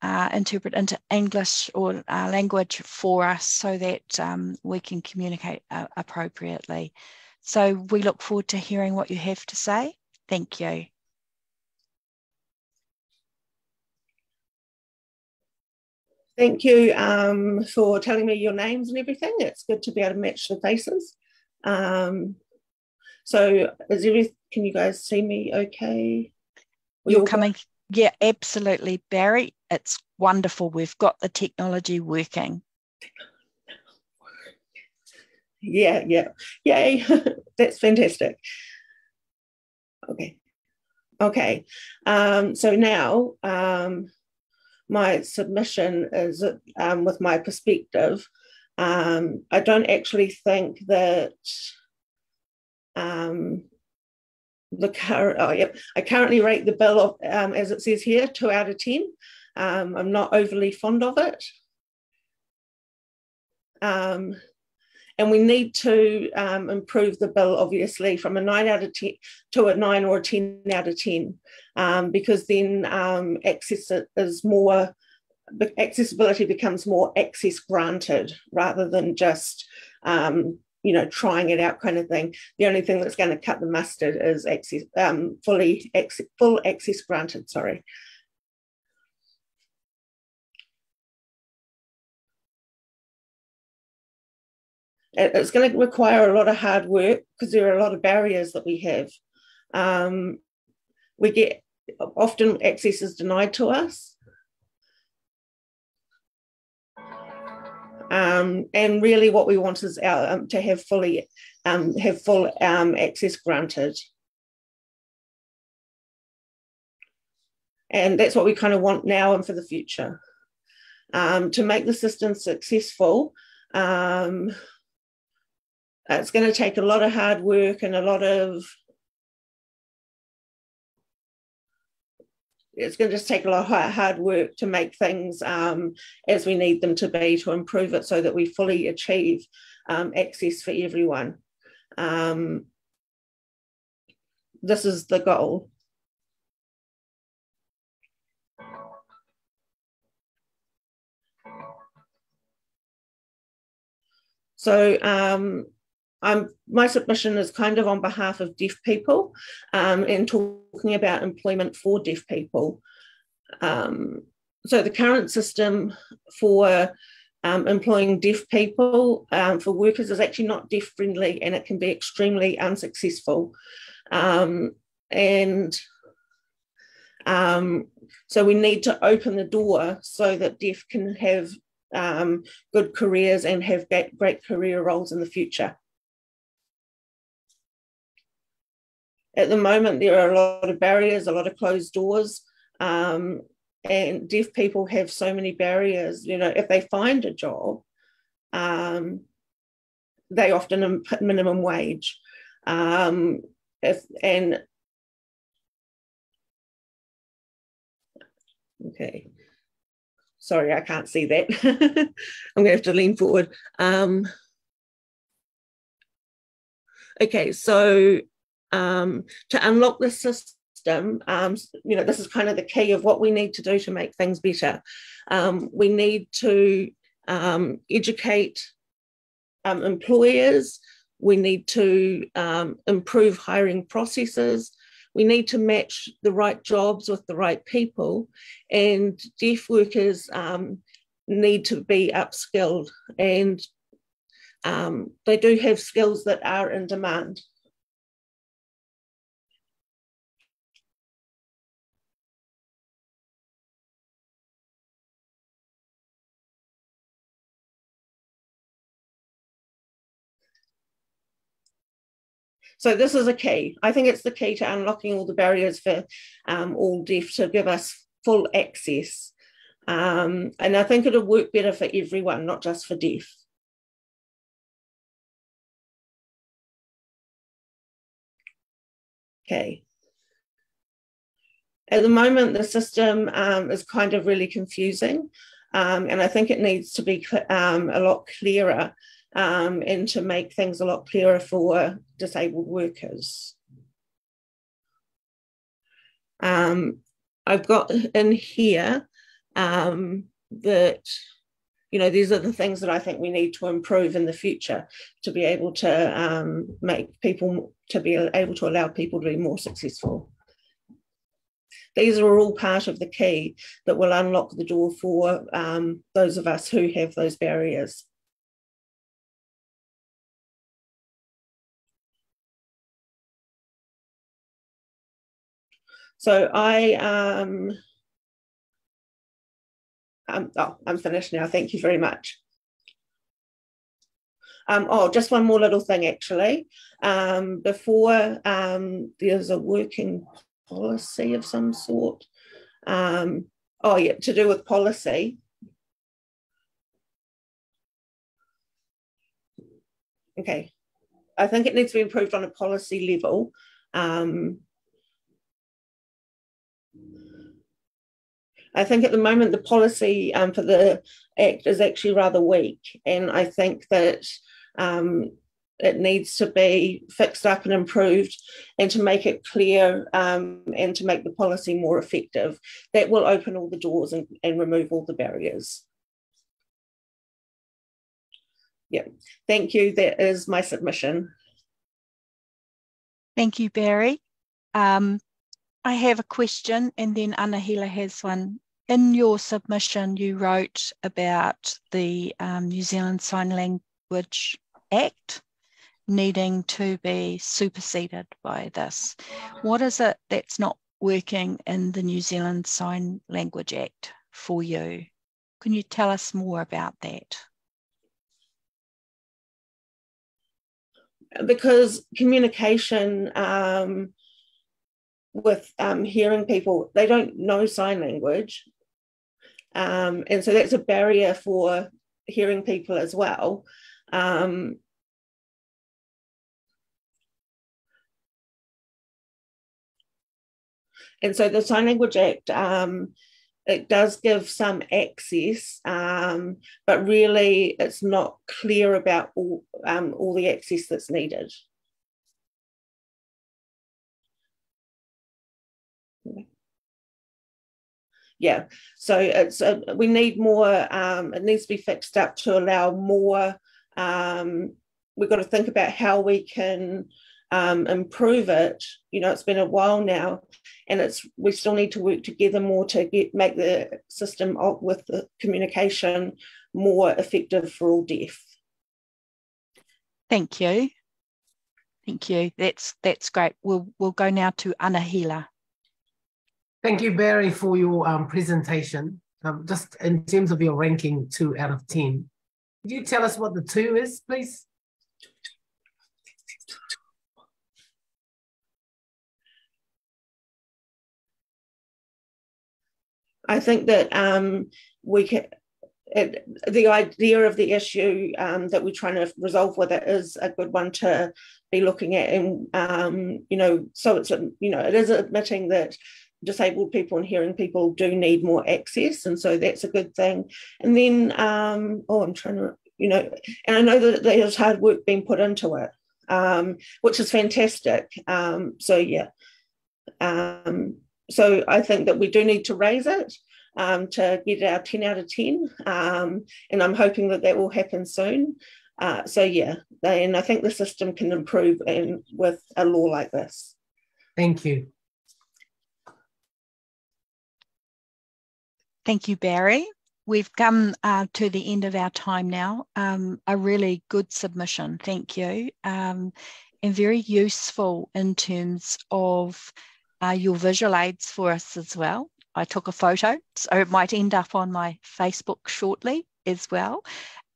uh, interpret into English or uh, language for us so that um, we can communicate uh, appropriately. So we look forward to hearing what you have to say. Thank you. Thank you um, for telling me your names and everything. It's good to be able to match the faces. Um, so, is every, can you guys see me okay? You're coming. Yeah, absolutely, Barry. It's wonderful. We've got the technology working. Yeah, yeah, yay! That's fantastic. Okay, okay. Um, so now. Um, my submission is um, with my perspective. Um, I don't actually think that um, the current, oh, yep, I currently rate the bill of, um, as it says here, two out of 10. Um, I'm not overly fond of it. Um, and we need to um, improve the bill, obviously, from a nine out of 10 to a nine or a 10 out of 10, um, because then um, access is more, accessibility becomes more access granted rather than just, um, you know, trying it out kind of thing. The only thing that's going to cut the mustard is access, um, fully, access, full access granted, sorry. It's going to require a lot of hard work because there are a lot of barriers that we have. Um, we get often access is denied to us. Um, and really what we want is our, um, to have fully um, have full um, access granted. And that's what we kind of want now and for the future. Um, to make the system successful, um, it's going to take a lot of hard work and a lot of it's going to just take a lot of hard work to make things um, as we need them to be to improve it so that we fully achieve um, access for everyone. Um, this is the goal. So um, my submission is kind of on behalf of deaf people um, and talking about employment for deaf people. Um, so the current system for um, employing deaf people um, for workers is actually not deaf friendly and it can be extremely unsuccessful. Um, and so we need to open the door so that deaf can have good careers and have great career roles in the future. At the moment, there are a lot of barriers, a lot of closed doors. Um, and deaf people have so many barriers. You know, if they find a job, um, they often put minimum wage. Um, if and okay, sorry, I can't see that. I'm gonna have to lean forward. Um, okay, so um, to unlock the system um, you know, this is kind of the key of what we need to do to make things better. Um, we need to um, educate um, employers. We need to um, improve hiring processes. We need to match the right jobs with the right people. And deaf workers um, need to be upskilled and they do have skills that are in demand. So this is a key. I think it's the key to unlocking all the barriers for um, all deaf to give us full access. Um, and I think it'll work better for everyone, not just for deaf. Okay. At the moment, the system um, is kind of really confusing, um, and I think it needs to be um, a lot clearer um, and to make things a lot clearer for disabled workers. Um, I've got in here um, that, you know, these are the things that I think we need to improve in the future to be able to um, make people, to be able to allow people to be more successful. These are all part of the key that will unlock the door for um, those of us who have those barriers. So I um, I'm, oh, I'm finished now. Thank you very much. Um, oh, just one more little thing actually. Um, before um, there's a working policy of some sort. Um, oh, yeah, to do with policy. Okay, I think it needs to be improved on a policy level. Um, I think at the moment the policy um, for the Act is actually rather weak, and I think that um, it needs to be fixed up and improved, and to make it clear um, and to make the policy more effective. That will open all the doors and, and remove all the barriers. Yeah, thank you. That is my submission. Thank you, Barry. Um, I have a question and then Anahila has one. In your submission, you wrote about the um, New Zealand Sign Language Act needing to be superseded by this. What is it that's not working in the New Zealand Sign Language Act for you? Can you tell us more about that? Because communication um, with um, hearing people, they don't know sign language. Um, and so that's a barrier for hearing people as well. Um, and so the Sign Language Act, um, it does give some access, um, but really it's not clear about all, um, all the access that's needed. Yeah. So it's uh, we need more um, it needs to be fixed up to allow more um, we've got to think about how we can um, improve it. You know it's been a while now and it's we still need to work together more to get make the system with the communication more effective for all deaf. Thank you. Thank you. That's that's great. We'll we'll go now to anahila Thank you, Barry, for your um, presentation. Um, just in terms of your ranking two out of 10, could you tell us what the two is, please? I think that um, we can. It, the idea of the issue um, that we're trying to resolve with it is a good one to be looking at, and um, you know, so it's you know, it is admitting that disabled people and hearing people do need more access, and so that's a good thing. And then, um, oh, I'm trying to, you know, and I know that there's hard work being put into it, um, which is fantastic. Um, so yeah, um, so I think that we do need to raise it um, to get our 10 out of 10. Um, and I'm hoping that that will happen soon. Uh, so, yeah, and I think the system can improve with a law like this. Thank you. Thank you, Barry. We've come uh, to the end of our time now. Um, a really good submission, thank you, um, and very useful in terms of uh, your visual aids for us as well. I took a photo, so it might end up on my Facebook shortly as well.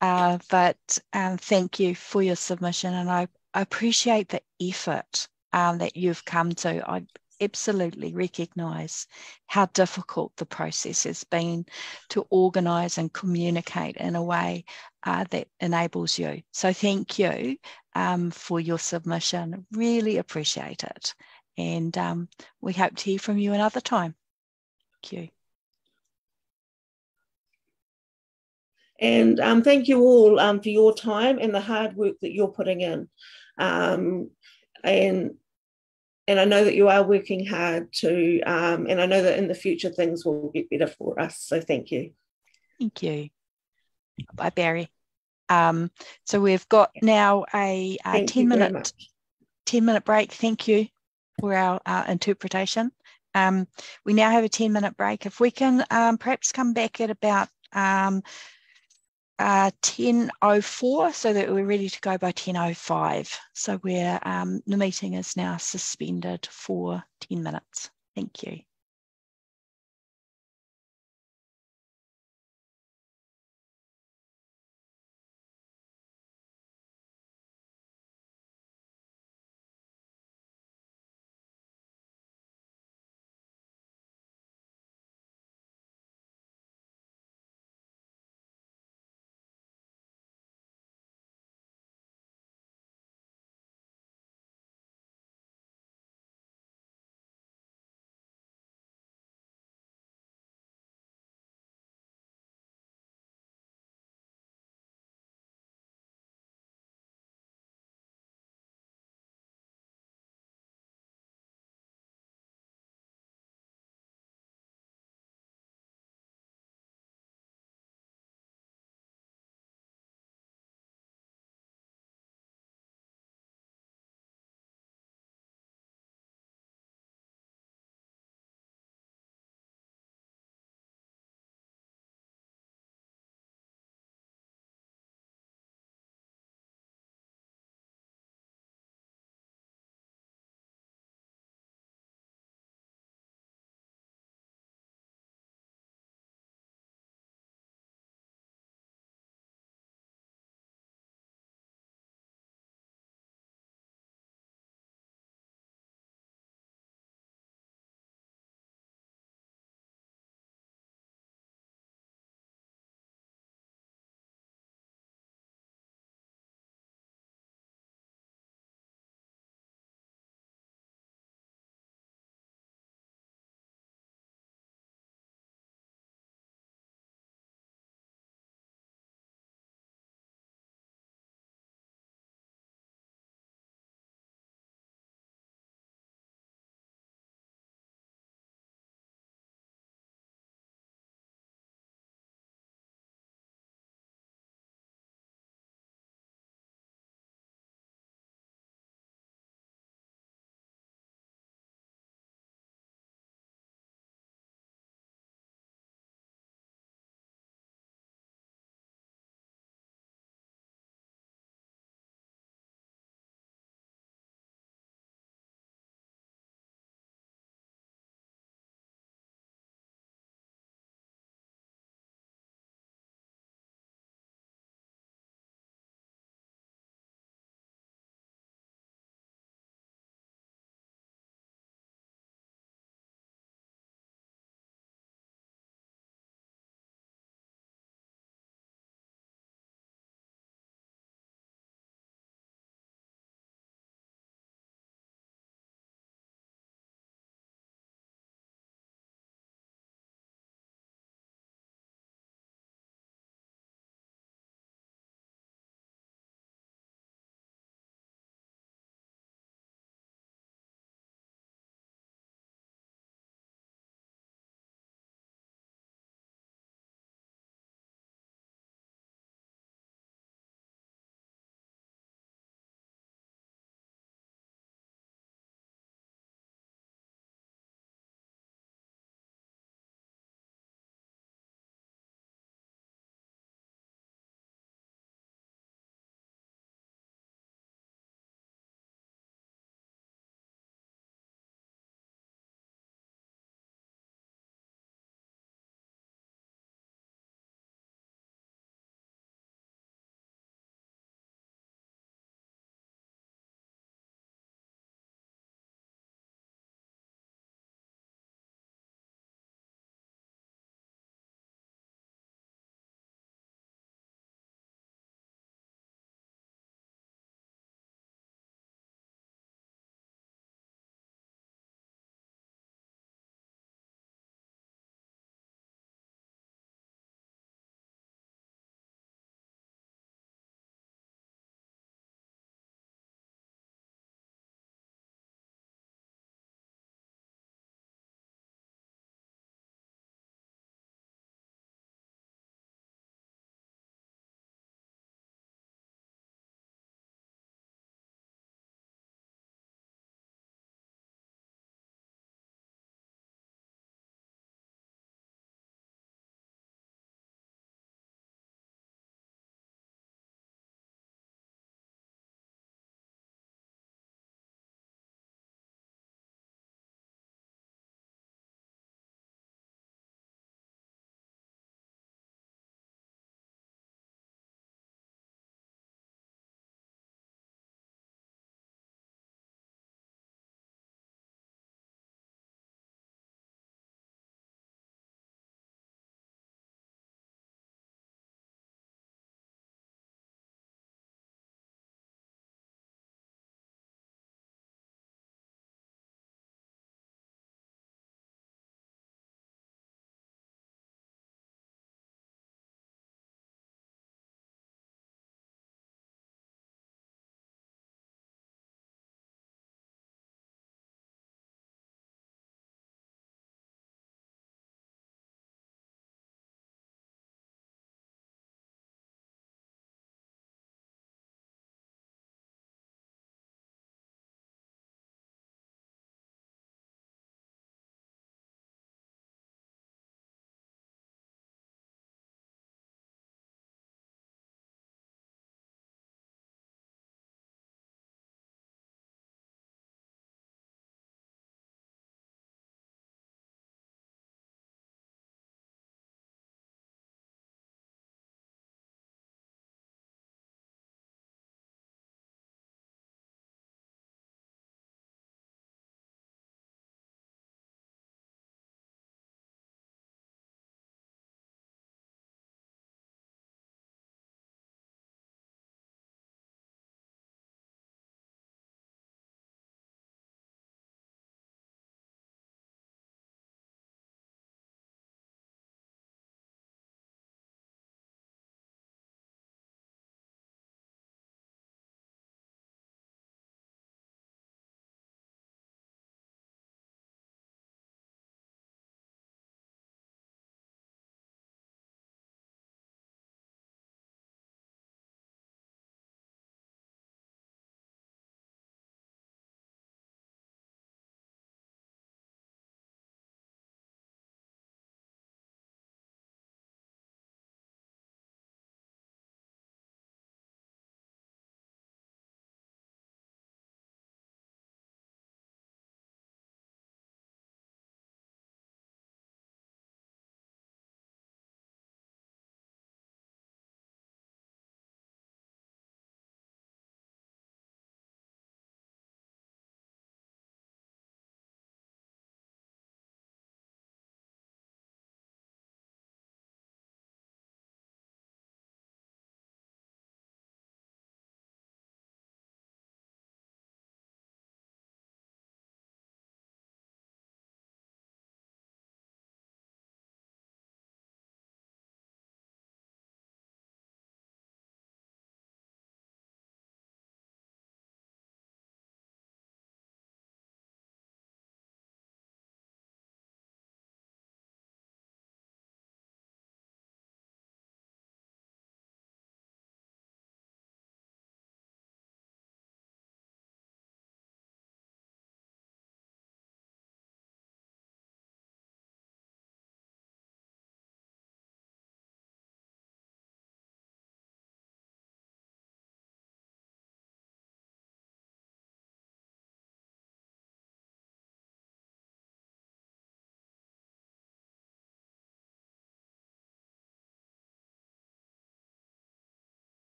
Uh, but um, thank you for your submission, and I, appreciate the effort um, that you've come to. I absolutely recognise how difficult the process has been to organise and communicate in a way uh, that enables you. So thank you um, for your submission. Really appreciate it. And um, we hope to hear from you another time. Thank you. And um, thank you all um, for your time and the hard work that you're putting in. Um, and and I know that you are working hard to, um, and I know that in the future things will get better for us. So thank you. Thank you. Bye, Barry. Um, so we've got now a, a 10 minute 10 minute break. Thank you for our uh, interpretation. Um, we now have a 10 minute break. If we can um, perhaps come back at about um, uh, 10.04 so that we're ready to go by 10.05. So we're, um, the meeting is now suspended for 10 minutes. Thank you.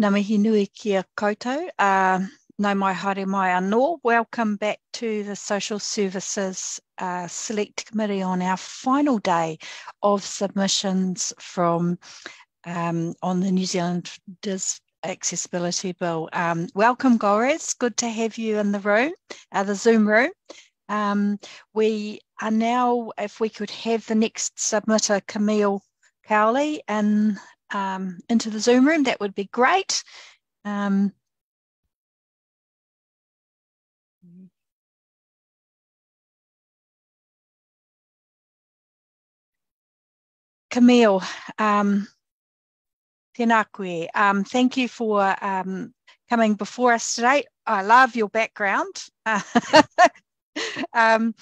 Ngā mihi nui kia koutou. Uh, mai haere mai anō. Welcome back to the Social Services uh, Select Committee on our final day of submissions from um, on the New Zealand Dis Accessibility Bill. Um, welcome, Golriz. Good to have you in the room, uh, the Zoom room. Um, we are now, if we could have the next submitter, Camille Cowley, and um, into the Zoom room, that would be great. Um, Camille, um, um, thank you for um, coming before us today. I love your background. um,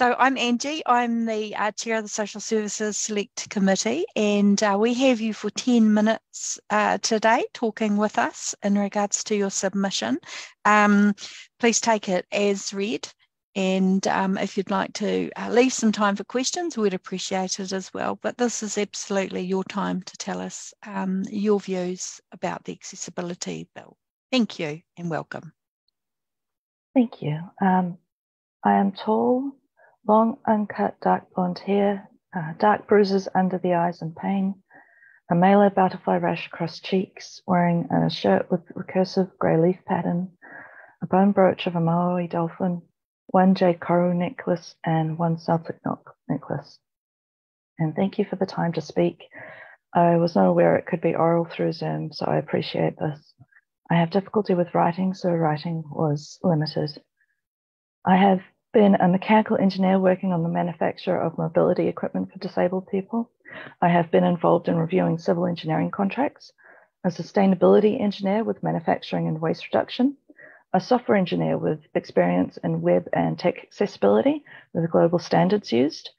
so I'm Angie. I'm the uh, chair of the Social Services Select Committee, and uh, we have you for 10 minutes uh, today talking with us in regards to your submission. Um, please take it as read, and um, if you'd like to uh, leave some time for questions, we'd appreciate it as well. But this is absolutely your time to tell us um, your views about the accessibility bill. Thank you and welcome. Thank you. Um, I am tall, long, uncut, dark blonde hair, uh, dark bruises under the eyes and pain, a malar butterfly rash across cheeks, wearing a shirt with recursive grey leaf pattern, a bone brooch of a Māui dolphin, one jade coral necklace, and one Celtic necklace. And thank you for the time to speak. I was not aware it could be oral through Zoom, so I appreciate this. I have difficulty with writing, so writing was limited. I have been a mechanical engineer working on the manufacture of mobility equipment for disabled people. I have been involved in reviewing civil engineering contracts, a sustainability engineer with manufacturing and waste reduction, a software engineer with experience in web and tech accessibility with global standards used.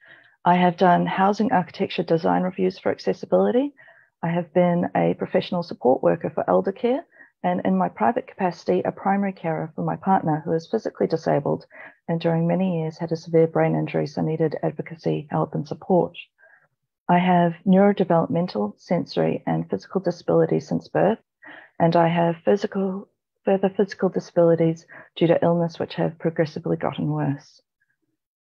I have done housing architecture design reviews for accessibility. I have been a professional support worker for elder care and in my private capacity, a primary carer for my partner who is physically disabled and during many years had a severe brain injury, so needed advocacy, help, and support. I have neurodevelopmental, sensory, and physical disabilities since birth, and I have physical, further physical disabilities due to illness which have progressively gotten worse.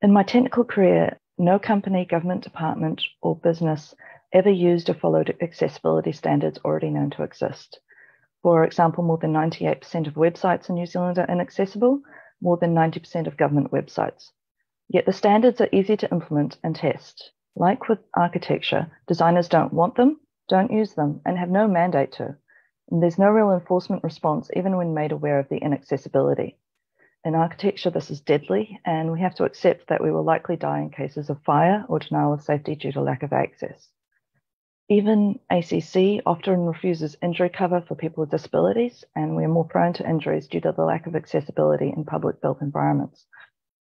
In my technical career, no company, government department, or business ever used or followed accessibility standards already known to exist. For example, more than 98% of websites in New Zealand are inaccessible, more than 90% of government websites. Yet the standards are easy to implement and test. Like with architecture, designers don't want them, don't use them, and have no mandate to. And there's no real enforcement response, even when made aware of the inaccessibility. In architecture, this is deadly, and we have to accept that we will likely die in cases of fire or denial of safety due to lack of access. Even ACC often refuses injury cover for people with disabilities, and we are more prone to injuries due to the lack of accessibility in public built environments.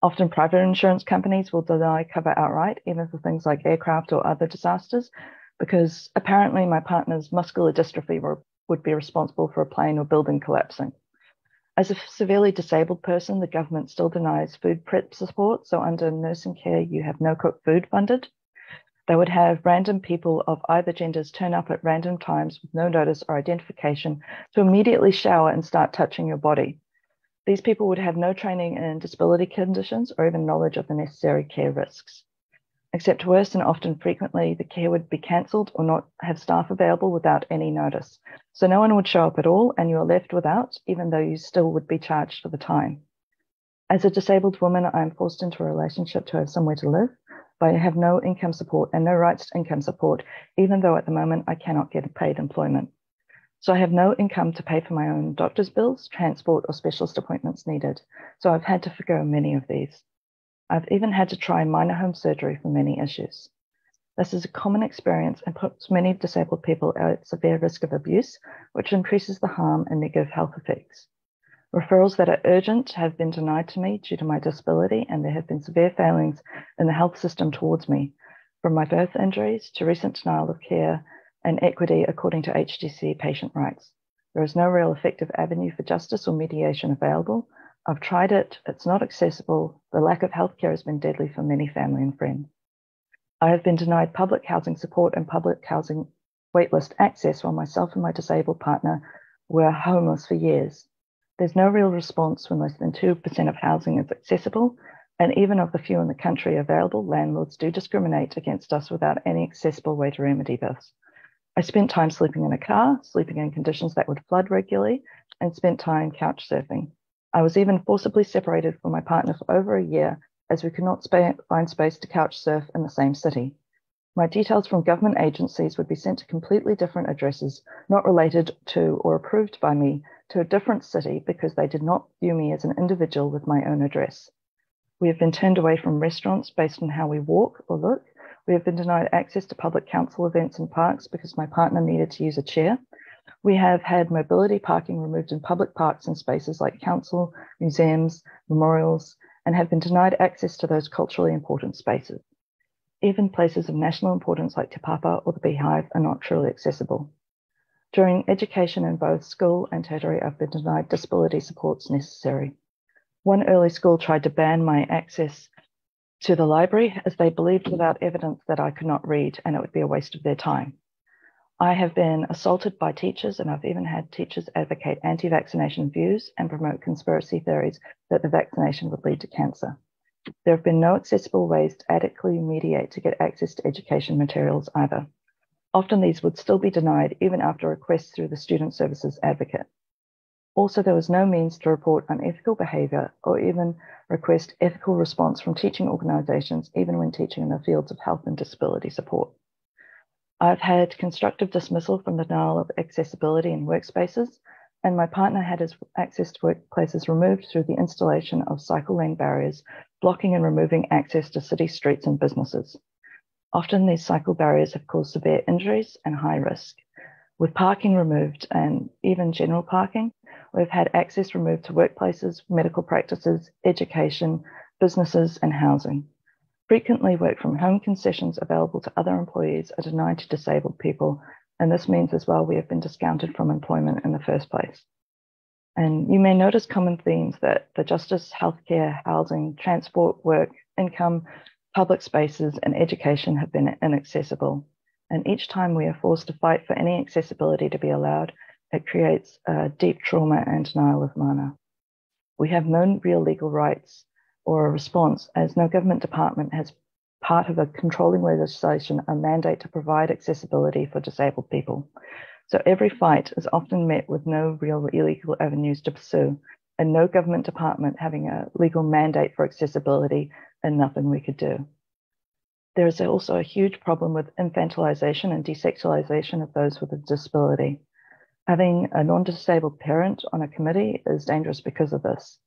Often private insurance companies will deny cover outright, even for things like aircraft or other disasters, because apparently my partner's muscular dystrophy would be responsible for a plane or building collapsing. As a severely disabled person, the government still denies food prep support, so under nursing care, you have no cooked food funded. They would have random people of either genders turn up at random times with no notice or identification to immediately shower and start touching your body. These people would have no training in disability conditions or even knowledge of the necessary care risks. Except worse and often frequently, the care would be cancelled or not have staff available without any notice. So no one would show up at all, and you are left without, even though you still would be charged for the time. As a disabled woman, I am forced into a relationship to have somewhere to live, I have no income support and no rights to income support, even though at the moment I cannot get paid employment. So I have no income to pay for my own doctor's bills, transport, or specialist appointments needed. So I've had to forgo many of these. I've even had to try minor home surgery for many issues. This is a common experience and puts many disabled people at severe risk of abuse, which increases the harm and negative health effects. Referrals that are urgent have been denied to me due to my disability, and there have been severe failings in the health system towards me, from my birth injuries to recent denial of care and equity according to HDC patient rights. There is no real effective avenue for justice or mediation available. I've tried it, it's not accessible. The lack of healthcare has been deadly for many family and friends. I have been denied public housing support and public housing waitlist access while myself and my disabled partner were homeless for years. There's no real response when less than 2% of housing is accessible, and even of the few in the country available, landlords do discriminate against us without any accessible way to remedy this. I spent time sleeping in a car, sleeping in conditions that would flood regularly, and spent time couch surfing. I was even forcibly separated from my partner for over a year as we could not find space to couch surf in the same city. My details from government agencies would be sent to completely different addresses, not related to or approved by me, to a different city because they did not view me as an individual with my own address. We have been turned away from restaurants based on how we walk or look. We have been denied access to public council events and parks because my partner needed to use a chair. We have had mobility parking removed in public parks and spaces like council, museums, memorials, and have been denied access to those culturally important spaces. Even places of national importance like Te Papa or the Beehive are not truly accessible. During education in both school and tertiary, I've been denied disability supports necessary. One early school tried to ban my access to the library as they believed without evidence that I could not read and it would be a waste of their time. I have been assaulted by teachers, and I've even had teachers advocate anti vaccination views and promote conspiracy theories that the vaccination would lead to cancer. There have been no accessible ways to adequately mediate to get access to education materials either. Often these would still be denied even after requests through the Student Services Advocate. Also, there was no means to report unethical behaviour or even request ethical response from teaching organisations, even when teaching in the fields of health and disability support. I've had constructive dismissal from the denial of accessibility in workspaces, and my partner had his access to workplaces removed through the installation of cycle lane barriers blocking and removing access to city streets and businesses. Often these cycle barriers have caused severe injuries and high risk. With parking removed and even general parking, we've had access removed to workplaces, medical practices, education, businesses, and housing. Frequently, work from home concessions available to other employees are denied to disabled people, and this means as well we have been discounted from employment in the first place. And you may notice common themes that the justice, healthcare, housing, transport, work, income, public spaces, and education have been inaccessible. And each time we are forced to fight for any accessibility to be allowed, it creates a deep trauma and denial of mana. We have no real legal rights or a response, as no government department has part of a controlling legislation a mandate to provide accessibility for disabled people. So every fight is often met with no real illegal avenues to pursue, and no government department having a legal mandate for accessibility, and nothing we could do. There is also a huge problem with infantilization and desexualization of those with a disability. Having a non disabled parent on a committee is dangerous because of this.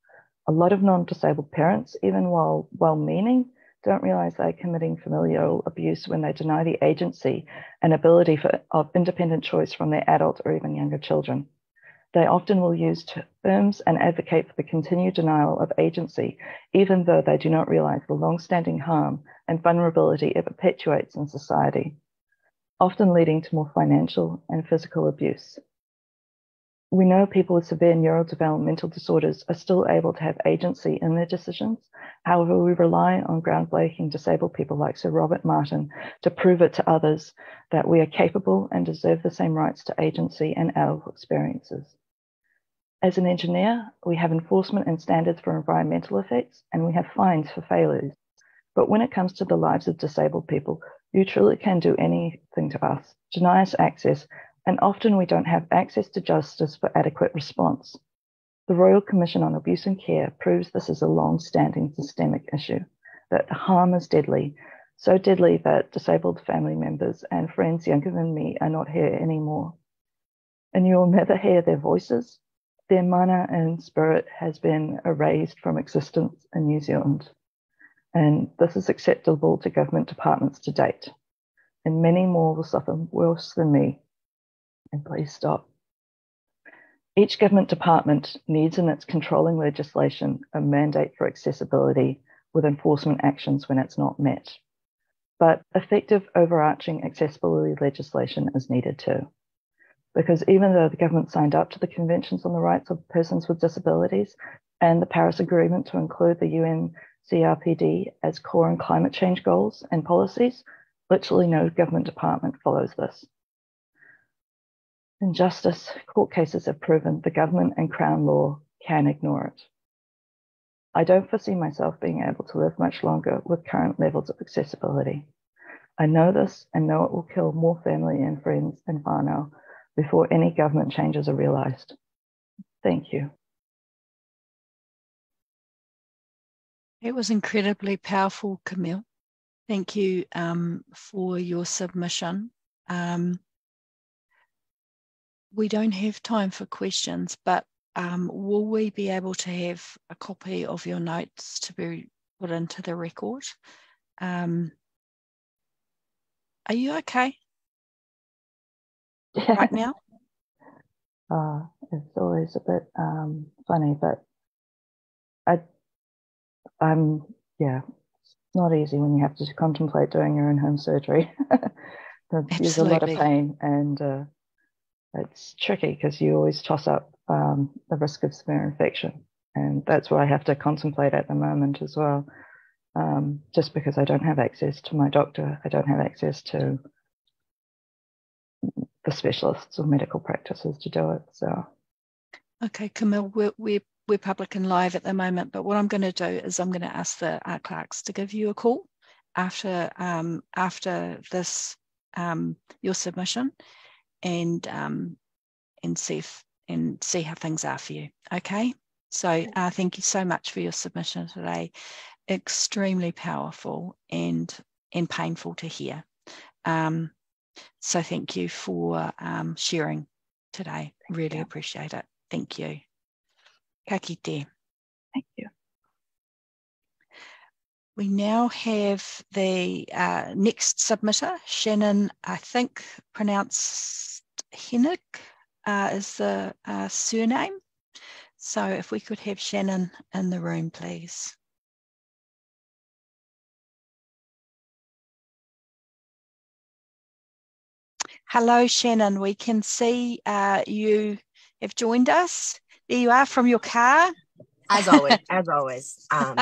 A lot of non disabled parents, even while well meaning, don't realize they're committing familial abuse when they deny the agency and ability for, of independent choice from their adult or even younger children. They often will use terms and advocate for the continued denial of agency, even though they do not realize the long-standing harm and vulnerability it perpetuates in society, often leading to more financial and physical abuse we know people with severe neurodevelopmental disorders are still able to have agency in their decisions. However, we rely on groundbreaking disabled people like Sir Robert Martin to prove it to others that we are capable and deserve the same rights to agency and our experiences. As an engineer, we have enforcement and standards for environmental effects, and we have fines for failures. But when it comes to the lives of disabled people, you truly can do anything to us, deny us access, and often we don't have access to justice for adequate response. The Royal Commission on Abuse and Care proves this is a long standing systemic issue, that harm is deadly, so deadly that disabled family members and friends younger than me are not here anymore. And you will never hear their voices. Their mana and spirit has been erased from existence in New Zealand. And this is acceptable to government departments to date. And many more will suffer worse than me and please stop. Each government department needs in its controlling legislation a mandate for accessibility with enforcement actions when it's not met. But effective overarching accessibility legislation is needed too. Because even though the government signed up to the Conventions on the Rights of Persons with Disabilities and the Paris Agreement to include the UN CRPD as core in climate change goals and policies, literally no government department follows this. In justice, court cases have proven the government and Crown law can ignore it. I don't foresee myself being able to live much longer with current levels of accessibility. I know this and know it will kill more family and friends in whānau before any government changes are realised. Thank you. It was incredibly powerful, Camille. Thank you um, for your submission. Um, we don't have time for questions, but um, will we be able to have a copy of your notes to be put into the record? Um, are you okay right now? Uh, it's always a bit um, funny, but I, I'm yeah, it's not easy when you have to contemplate doing your own home surgery. There's a lot of pain, and uh, it's tricky because you always toss up um, the risk of severe infection. And that's what I have to contemplate at the moment as well. Um, just because I don't have access to my doctor, I don't have access to the specialists or medical practices to do it. So, okay, Camille, we're, we're, we're public and live at the moment, but what I'm going to do is I'm going to ask the art clerks to give you a call after um, after this um, your submission and um, and see if and see how things are for you. Okay. So uh, thank you so much for your submission today. Extremely powerful and and painful to hear. Um, so thank you for um, sharing today. Thank really you. appreciate it. Thank you. Ka kite. Thank you. We now have the uh, next submitter, Shannon, I think pronounced Hennick uh, is the uh, surname. So if we could have Shannon in the room, please. Hello, Shannon. We can see uh, you have joined us. There you are from your car. As always, as always. Um,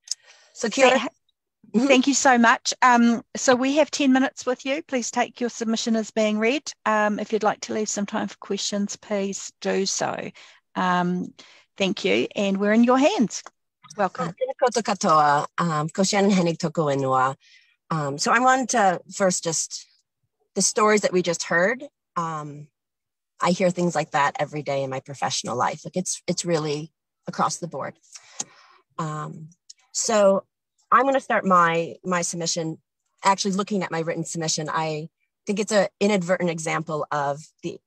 so, Kira, Mm-hmm. Thank you so much. Um, so we have 10 minutes with you. Please take your submission as being read. Um, if you'd like to leave some time for questions, please do so. Um, thank you. And we're in your hands. Welcome. Um, um, so I want to first just, the stories that we just heard, um, I hear things like that every day in my professional life. Like it's, it's really across the board. Um, so I'm going to start my my submission. Actually, looking at my written submission, I think it's an inadvertent example of the.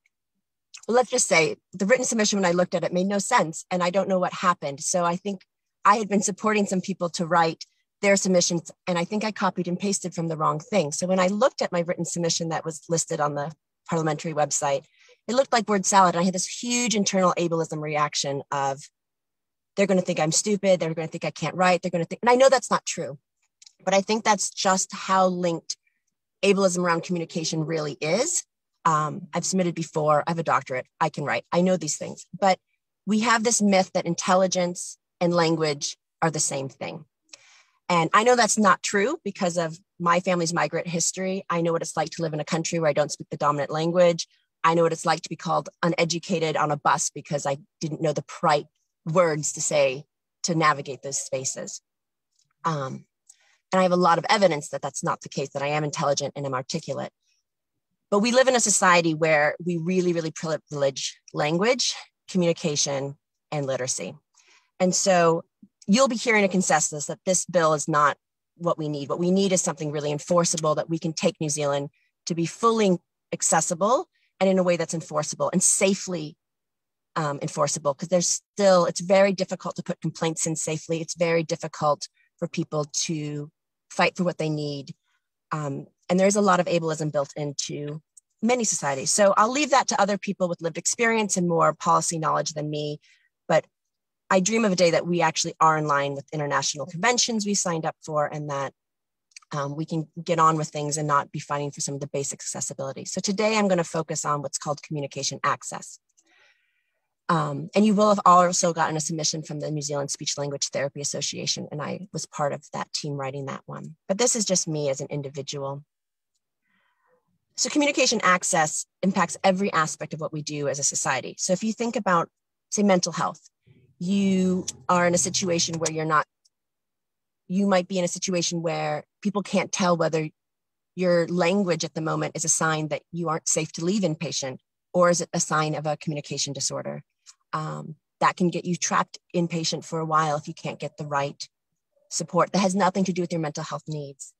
Let's just say the written submission when I looked at it made no sense, and I don't know what happened. So I think I had been supporting some people to write their submissions, and I think I copied and pasted from the wrong thing. So when I looked at my written submission that was listed on the parliamentary website, it looked like word salad. And I had this huge internal ableism reaction of they're going to think I'm stupid. They're going to think I can't write. They're going to think, and I know that's not true, but I think that's just how linked ableism around communication really is. Um, I've submitted before. I have a doctorate. I can write. I know these things, but we have this myth that intelligence and language are the same thing. And I know that's not true because of my family's migrant history. I know what it's like to live in a country where I don't speak the dominant language. I know what it's like to be called uneducated on a bus because I didn't know the right words to say to navigate those spaces. Um, and I have a lot of evidence that that's not the case, that I am intelligent and I'm articulate. But we live in a society where we really, really privilege language, communication, and literacy. And so you'll be hearing a consensus that this bill is not what we need. What we need is something really enforceable that we can take New Zealand to be fully accessible and in a way that's enforceable and safely um, enforceable because there's still, it's very difficult to put complaints in safely. It's very difficult for people to fight for what they need. Um, and there's a lot of ableism built into many societies. So I'll leave that to other people with lived experience and more policy knowledge than me. I dream of a day that we actually are in line with international conventions we signed up for and that um, we can get on with things and not be fighting for some of the basic accessibility. So today I'm going to focus on what's called communication access. Um, and you will have also gotten a submission from the New Zealand Speech Language Therapy Association, and I was part of that team writing that one. But this is just me as an individual. So communication access impacts every aspect of what we do as a society. So if you think about, say, mental health, you are in a situation where you're not, you might be in a situation where people can't tell whether your language at the moment is a sign that you aren't safe to leave inpatient or is it a sign of a communication disorder? Um, that can get you trapped inpatient for a while if you can't get the right support that has nothing to do with your mental health needs.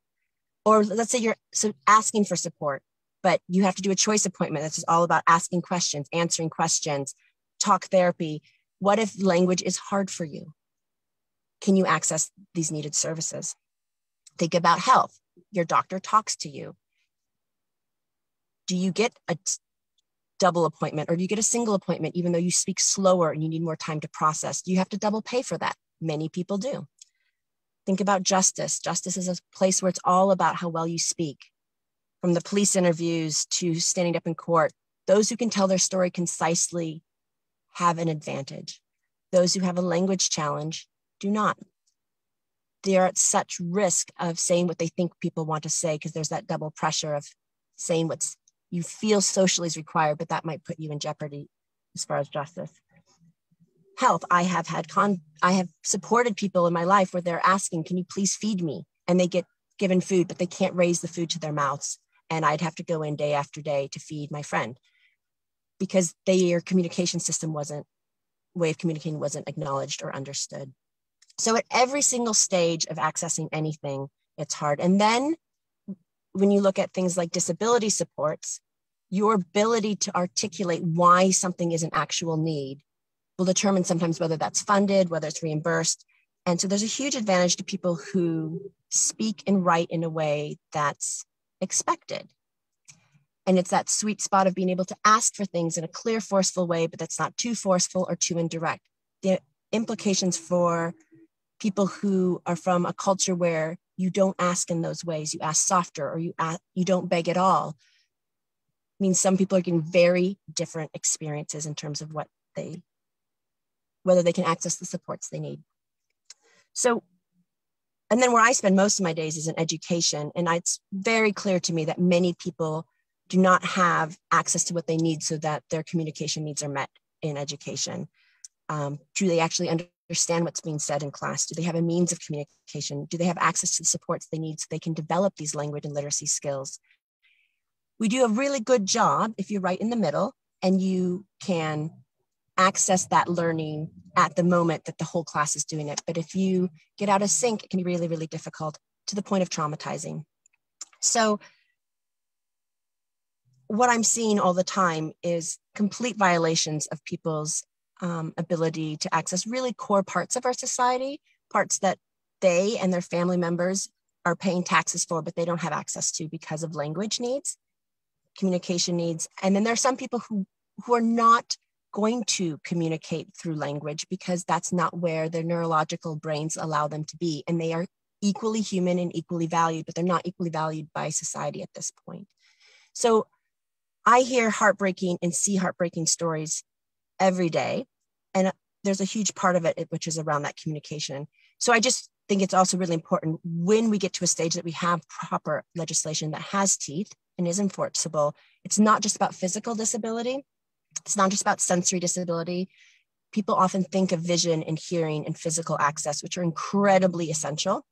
Or let's say you're so asking for support but you have to do a choice appointment. This is all about asking questions, answering questions, talk therapy. What if language is hard for you? Can you access these needed services? Think about health. Your doctor talks to you. Do you get a double appointment or do you get a single appointment even though you speak slower and you need more time to process? Do you have to double pay for that? Many people do. Think about justice. Justice is a place where it's all about how well you speak from the police interviews to standing up in court, those who can tell their story concisely have an advantage. Those who have a language challenge do not. They are at such risk of saying what they think people want to say because there's that double pressure of saying what you feel socially is required, but that might put you in jeopardy as far as justice. Health, I have had con I have supported people in my life where they're asking, can you please feed me? And they get given food, but they can't raise the food to their mouths and I'd have to go in day after day to feed my friend because their communication system wasn't way of communicating wasn't acknowledged or understood. So at every single stage of accessing anything, it's hard. And then when you look at things like disability supports, your ability to articulate why something is an actual need will determine sometimes whether that's funded, whether it's reimbursed. And so there's a huge advantage to people who speak and write in a way that's expected. And it's that sweet spot of being able to ask for things in a clear, forceful way, but that's not too forceful or too indirect. The implications for people who are from a culture where you don't ask in those ways, you ask softer or you ask, you don't beg at all, means some people are getting very different experiences in terms of what they, whether they can access the supports they need. So and then where I spend most of my days is in education. And it's very clear to me that many people do not have access to what they need so that their communication needs are met in education. Um, do they actually understand what's being said in class? Do they have a means of communication? Do they have access to the supports they need so they can develop these language and literacy skills? We do a really good job if you're right in the middle and you can access that learning at the moment that the whole class is doing it. But if you get out of sync, it can be really, really difficult to the point of traumatizing. So what I'm seeing all the time is complete violations of people's um, ability to access really core parts of our society, parts that they and their family members are paying taxes for, but they don't have access to because of language needs, communication needs. And then there are some people who, who are not going to communicate through language because that's not where their neurological brains allow them to be. And they are equally human and equally valued, but they're not equally valued by society at this point. So I hear heartbreaking and see heartbreaking stories every day. And there's a huge part of it, which is around that communication. So I just think it's also really important when we get to a stage that we have proper legislation that has teeth and is enforceable. It's not just about physical disability, it's not just about sensory disability. People often think of vision and hearing and physical access, which are incredibly essential,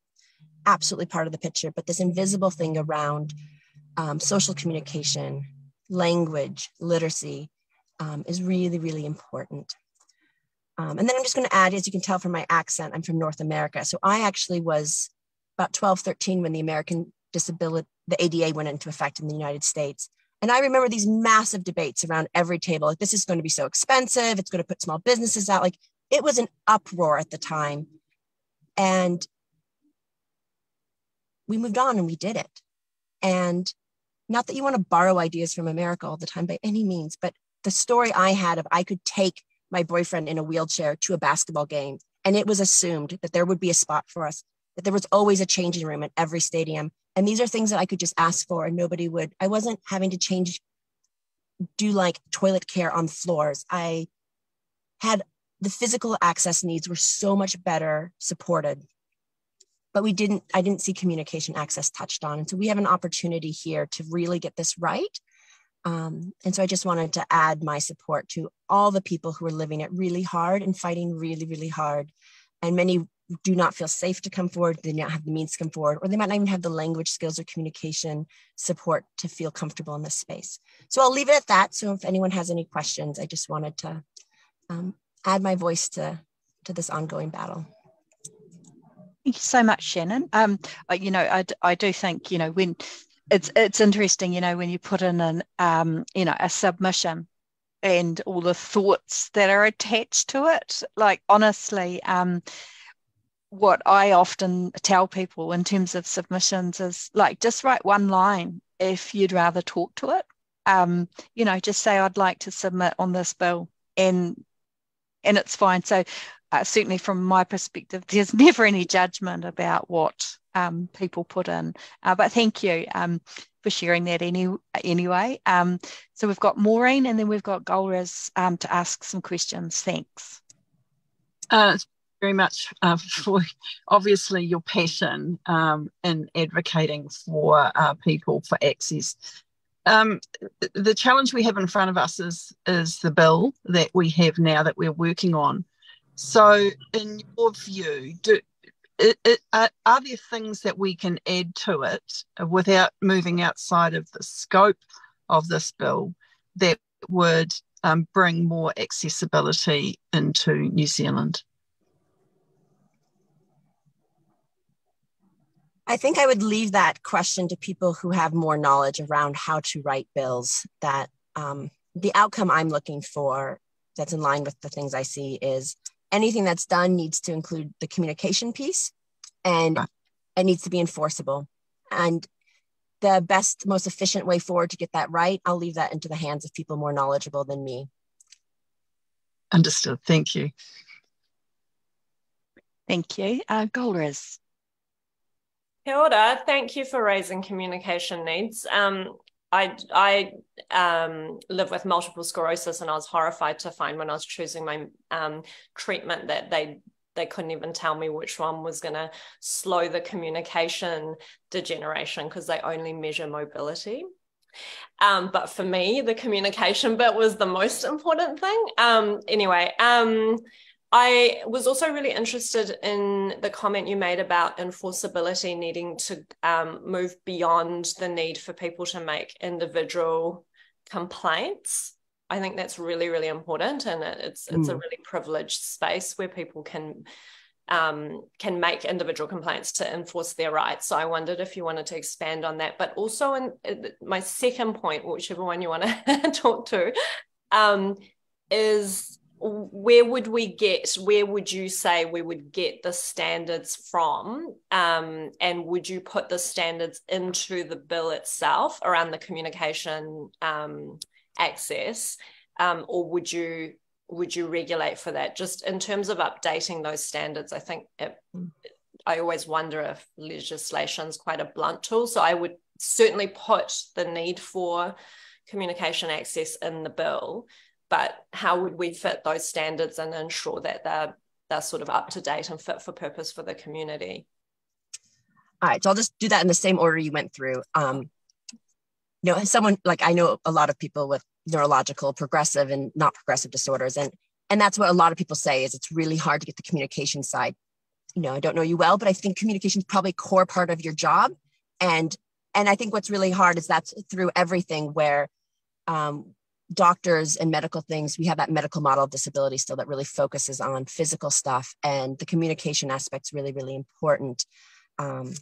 absolutely part of the picture. But this invisible thing around um, social communication, language, literacy um, is really, really important. Um, and then I'm just going to add, as you can tell from my accent, I'm from North America. So I actually was about 12, 13 when the American disability, the ADA went into effect in the United States. And I remember these massive debates around every table. Like, this is going to be so expensive. It's going to put small businesses out. Like, it was an uproar at the time. And we moved on and we did it. And not that you want to borrow ideas from America all the time by any means, but the story I had of I could take my boyfriend in a wheelchair to a basketball game, and it was assumed that there would be a spot for us, that there was always a changing room at every stadium, and these are things that I could just ask for and nobody would. I wasn't having to change, do like toilet care on floors. I had the physical access needs were so much better supported. But we didn't, I didn't see communication access touched on. And so we have an opportunity here to really get this right. Um, and so I just wanted to add my support to all the people who are living it really hard and fighting really, really hard. And many do not feel safe to come forward, they do not have the means to come forward, or they might not even have the language skills or communication support to feel comfortable in this space. So I'll leave it at that. So if anyone has any questions, I just wanted to um, add my voice to, to this ongoing battle. Thank you so much, Shannon. Um, you know, I, I do think, you know, when it's it's interesting, you know, when you put in an um, you know, a submission and all the thoughts that are attached to it. Like honestly, um, what I often tell people in terms of submissions is like just write one line if you'd rather talk to it. Um, you know, just say I'd like to submit on this bill, and and it's fine. So uh, certainly from my perspective, there's never any judgment about what um, people put in. Uh, but thank you um, for sharing that any, anyway. Um, so we've got Maureen and then we've got Golriz um, to ask some questions. Thanks. Uh, very much uh, for obviously your passion um, in advocating for uh, people for access. Um, the challenge we have in front of us is is the bill that we have now that we're working on. So, in your view, do, it, it, are, are there things that we can add to it without moving outside of the scope of this bill that would um, bring more accessibility into New Zealand? I think I would leave that question to people who have more knowledge around how to write bills. That um, the outcome I'm looking for, that's in line with the things I see, is anything that's done needs to include the communication piece and it needs to be enforceable. And the best, most efficient way forward to get that right, I'll leave that into the hands of people more knowledgeable than me. Understood. Thank you. Thank you. Uh, Golriz. Kia ora. Thank you for raising communication needs. Um, I I um, live with multiple sclerosis, and I was horrified to find when I was choosing my um, treatment that they they couldn't even tell me which one was going to slow the communication degeneration because they only measure mobility. Um, but for me, the communication bit was the most important thing. Um, anyway, um, I was also really interested in the comment you made about enforceability needing to um, move beyond the need for people to make individual complaints. I think that's really, really important, and it's it's mm. a really privileged space where people can um, can make individual complaints to enforce their rights. So I wondered if you wanted to expand on that, but also in, in my second point, whichever one you want to talk to, um, is where would we get where would you say we would get the standards from? Um, and would you put the standards into the bill itself around the communication um, access? Um, or would you would you regulate for that? Just in terms of updating those standards i think it, i always wonder if legislation is quite a blunt tool. So i would certainly put the need for communication access in the bill but how would we fit those standards and ensure that they're they're sort of up to date and fit for purpose for the community? All right so i'll just do that in the same order you went through. Um you know someone like i know a lot of people with neurological progressive and not progressive disorders and and that's what a lot of people say is it's really hard to get the communication side. You know i don't know you well but i think communication is probably a core part of your job and and i think what's really hard is that's through everything where um, doctors and medical things, we have that medical model of disability still that really focuses on physical stuff, and the communication aspect's really, really important. Um,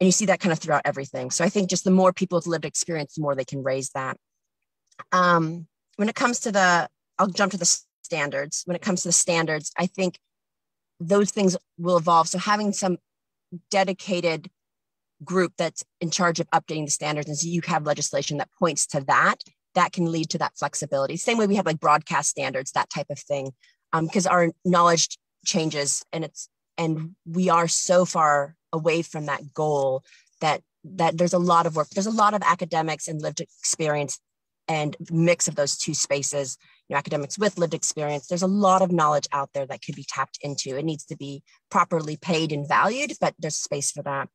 and you see that kind of throughout everything. So I think just the more people with lived experience, the more they can raise that. Um, when it comes to the, I'll jump to the standards. When it comes to the standards, I think those things will evolve. So having some dedicated group that's in charge of updating the standards and so you have legislation that points to that that can lead to that flexibility. Same way we have like broadcast standards, that type of thing, because um, our knowledge changes and it's and we are so far away from that goal that that there's a lot of work. There's a lot of academics and lived experience and mix of those two spaces. You know, academics with lived experience. There's a lot of knowledge out there that could be tapped into. It needs to be properly paid and valued, but there's space for that.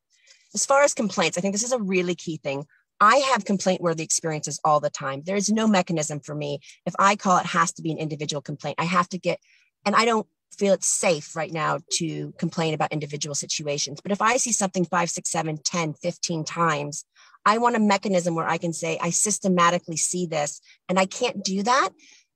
As far as complaints, I think this is a really key thing. I have complaint worthy experiences all the time. There is no mechanism for me. If I call it has to be an individual complaint, I have to get, and I don't feel it's safe right now to complain about individual situations. But if I see something five, six, seven, 10, 15 times, I want a mechanism where I can say, I systematically see this and I can't do that.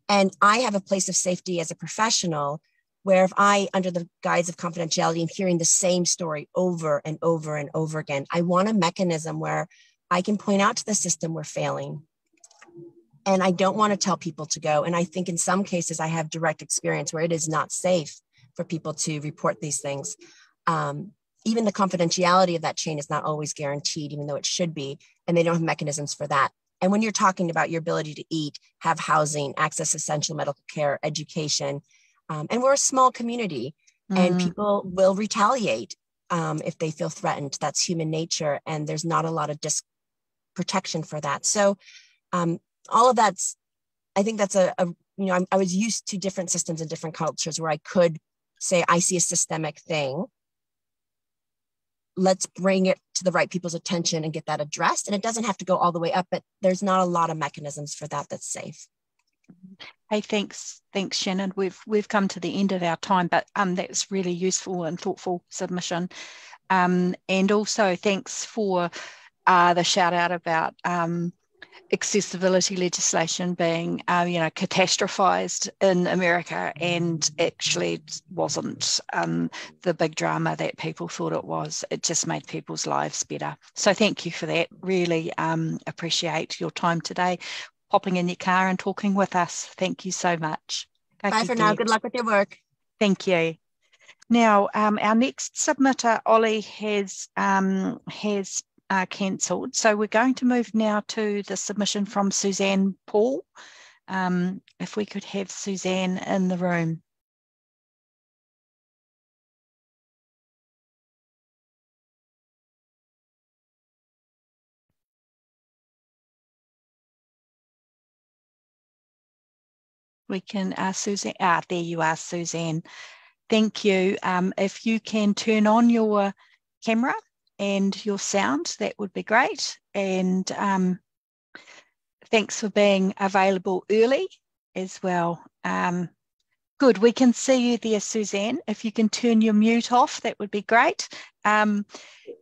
And I have a place of safety as a professional where if I, under the guise of confidentiality, am hearing the same story over and over and over again, I want a mechanism where I can point out to the system we're failing. And I don't want to tell people to go. And I think in some cases, I have direct experience where it is not safe for people to report these things. Um, even the confidentiality of that chain is not always guaranteed, even though it should be. And they don't have mechanisms for that. And when you're talking about your ability to eat, have housing, access essential medical care, education, um, and we're a small community, mm-hmm. and people will retaliate um, if they feel threatened. That's human nature, and there's not a lot of dis- protection for that. So, um, all of that's, I think that's a, a you know, I'm, I was used to different systems and different cultures where I could say, I see a systemic thing. Let's bring it to the right people's attention and get that addressed. And it doesn't have to go all the way up, but there's not a lot of mechanisms for that that's safe. Hey, thanks, thanks, Shannon. We've we've come to the end of our time, but um, that's really useful and thoughtful submission. Um, and also thanks for uh, the shout out about um, accessibility legislation being, uh, you know, catastrophized in America and actually wasn't um, the big drama that people thought it was. It just made people's lives better. So thank you for that. Really um, appreciate your time today, popping in your car and talking with us. Thank you so much. Bye for now. Good luck with your work. Thank you. Now, um, our next submitter, Ollie, has um, has uh, cancelled. So we're going to move now to the submission from Suzanne Paul. Um, if we could have Suzanne in the room. We can, uh, Suzanne, ah, there you are, Suzanne. Thank you. Um, if you can turn on your camera and your sound, that would be great. And um, thanks for being available early as well. Um, good, we can see you there, Suzanne. If you can turn your mute off, that would be great. Um,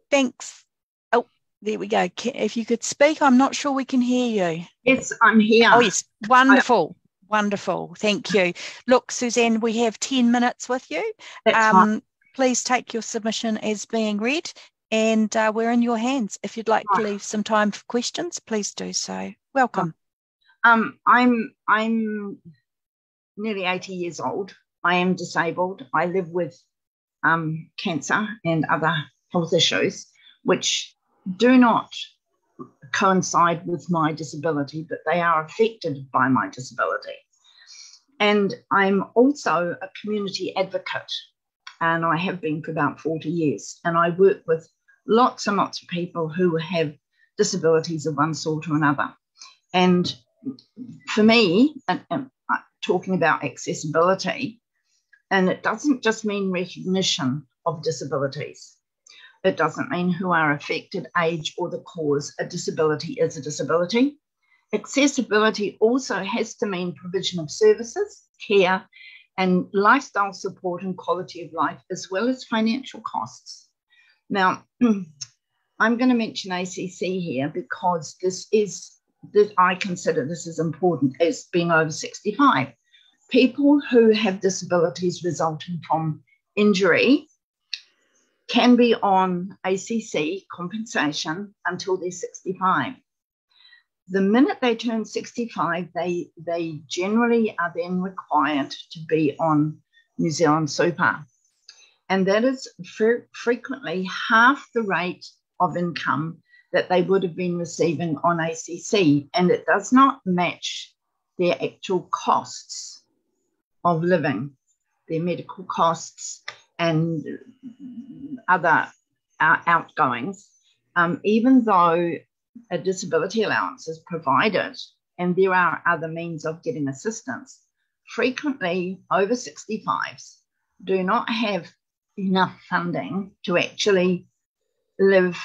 thanks. Oh, there we go. If you could speak, I'm not sure we can hear you. Yes, I'm here. Oh, yes, wonderful. I- Wonderful, thank you. Look, Suzanne, we have 10 minutes with you. That's um, please take your submission as being read and uh, we're in your hands. If you'd like to leave some time for questions, please do so. Welcome. Um, I'm I'm nearly 80 years old. I am disabled. I live with um, cancer and other health issues, which do not coincide with my disability, but they are affected by my disability. And I'm also a community advocate, and I have been for about 40 years. And I work with lots and lots of people who have disabilities of one sort or another. And for me, and, and uh, talking about accessibility, and it doesn't just mean recognition of disabilities. It doesn't mean who are affected, age, or the cause. A disability is a disability. Accessibility also has to mean provision of services, care, and lifestyle support and quality of life, as well as financial costs. Now, I'm going to mention ACC here because this is that I consider this is important as being over 65. People who have disabilities resulting from injury can be on ACC compensation until they're 65. The minute they turn 65, they, they generally are then required to be on New Zealand Super and that is frequently half the rate of income that they would have been receiving on ACC, and it does not match their actual costs of living, their medical costs, and other uh, outgoings, um, even though a disability allowance is provided and there are other means of getting assistance. frequently over 65s do not have enough funding to actually live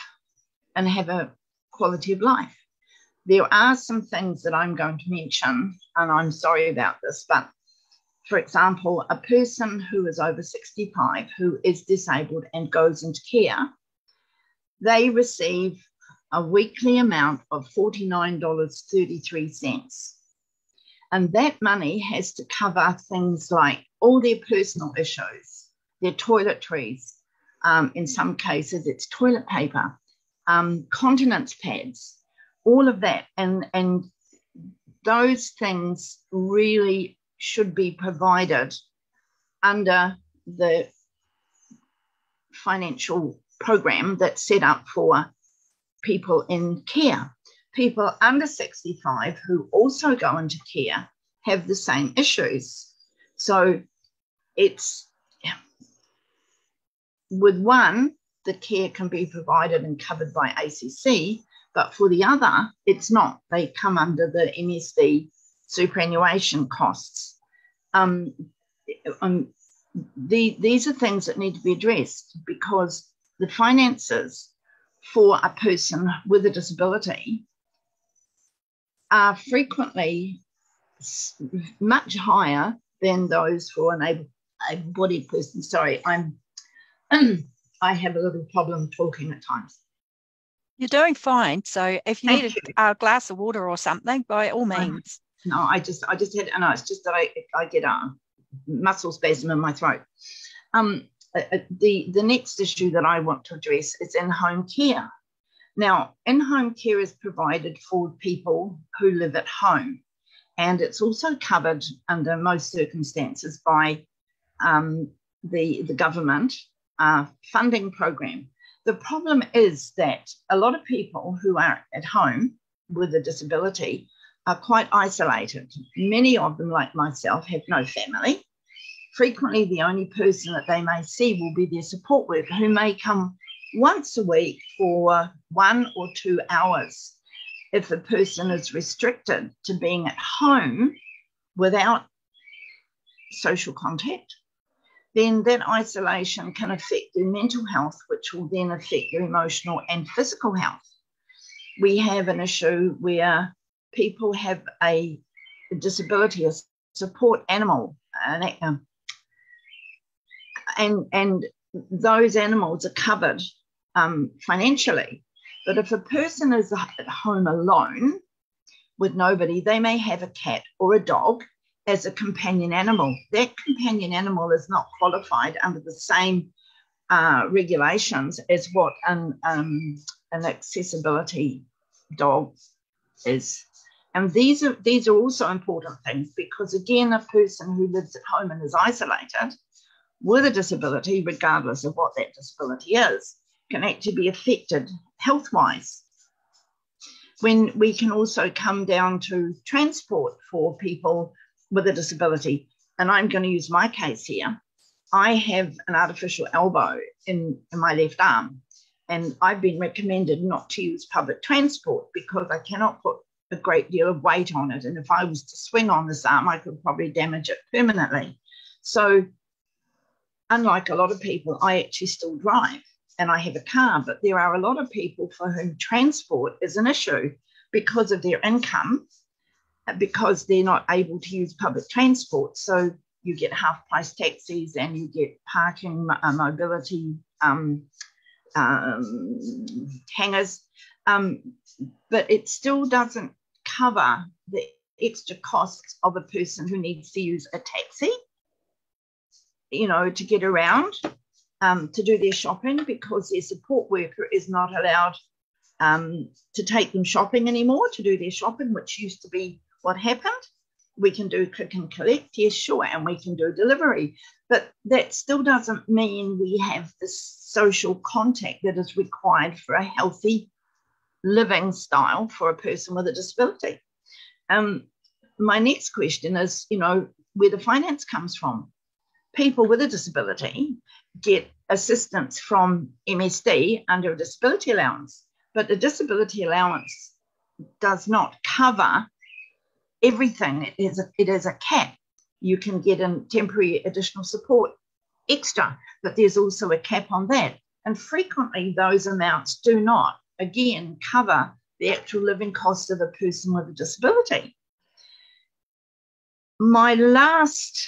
and have a quality of life. There are some things that I'm going to mention, and I'm sorry about this, but for example, a person who is over 65 who is disabled and goes into care, they receive a weekly amount of $49.33. And that money has to cover things like all their personal issues, their toiletries. Um, in some cases, it's toilet paper, um, continence pads, all of that. And, and those things really should be provided under the financial program that's set up for people in care. People under 65 who also go into care have the same issues. So it's with one, the care can be provided and covered by ACC, but for the other, it's not. They come under the MSD superannuation costs. Um, um, the, these are things that need to be addressed because the finances for a person with a disability are frequently much higher than those for an able-bodied person. Sorry, I'm I have a little problem talking at times. You're doing fine. So if you Thank need you. a glass of water or something, by all means. No, I just I just had no, it's just that I I get a muscle spasm in my throat. Um, uh, uh, the, the next issue that I want to address is in home care. Now, in home care is provided for people who live at home, and it's also covered under most circumstances by um, the, the government uh, funding program. The problem is that a lot of people who are at home with a disability are quite isolated. Many of them, like myself, have no family frequently the only person that they may see will be their support worker who may come once a week for one or two hours. If a person is restricted to being at home without social contact, then that isolation can affect their mental health, which will then affect their emotional and physical health. We have an issue where people have a, disability, a support animal, an, um, and and those animals are covered um, financially. But if a person is at home alone with nobody, they may have a cat or a dog as a companion animal. That companion animal is not qualified under the same uh, regulations as what an, um, an accessibility dog is. And these are these are also important things because again, a person who lives at home and is isolated with a disability, regardless of what that disability is, can actually be affected health wise. When we can also come down to transport for people with a disability, and I'm going to use my case here. I have an artificial elbow in, in my left arm, and I've been recommended not to use public transport because I cannot put a great deal of weight on it. And if I was to swing on this arm, I could probably damage it permanently. So unlike a lot of people, I actually still drive and I have a car, but there are a lot of people for whom transport is an issue because of their income, because they're not able to use public transport. So you get half price taxis and you get parking uh, mobility um, um, hangers, um, but it still doesn't cover the extra costs of a person who needs to use a taxi you know, to get around um, to do their shopping because their support worker is not allowed um, to take them shopping anymore to do their shopping, which used to be what happened. We can do click and collect, yes, sure, and we can do delivery, but that still doesn't mean we have the social contact that is required for a healthy living style for a person with a disability. Um, my next question is, you know, where the finance comes from people with a disability get assistance from MSD under a disability allowance, but the disability allowance does not cover everything. It is a, it is a cap. you can get in temporary additional support extra, but there's also a cap on that. And frequently, those amounts do not, again, cover the actual living cost of a person with a disability. My last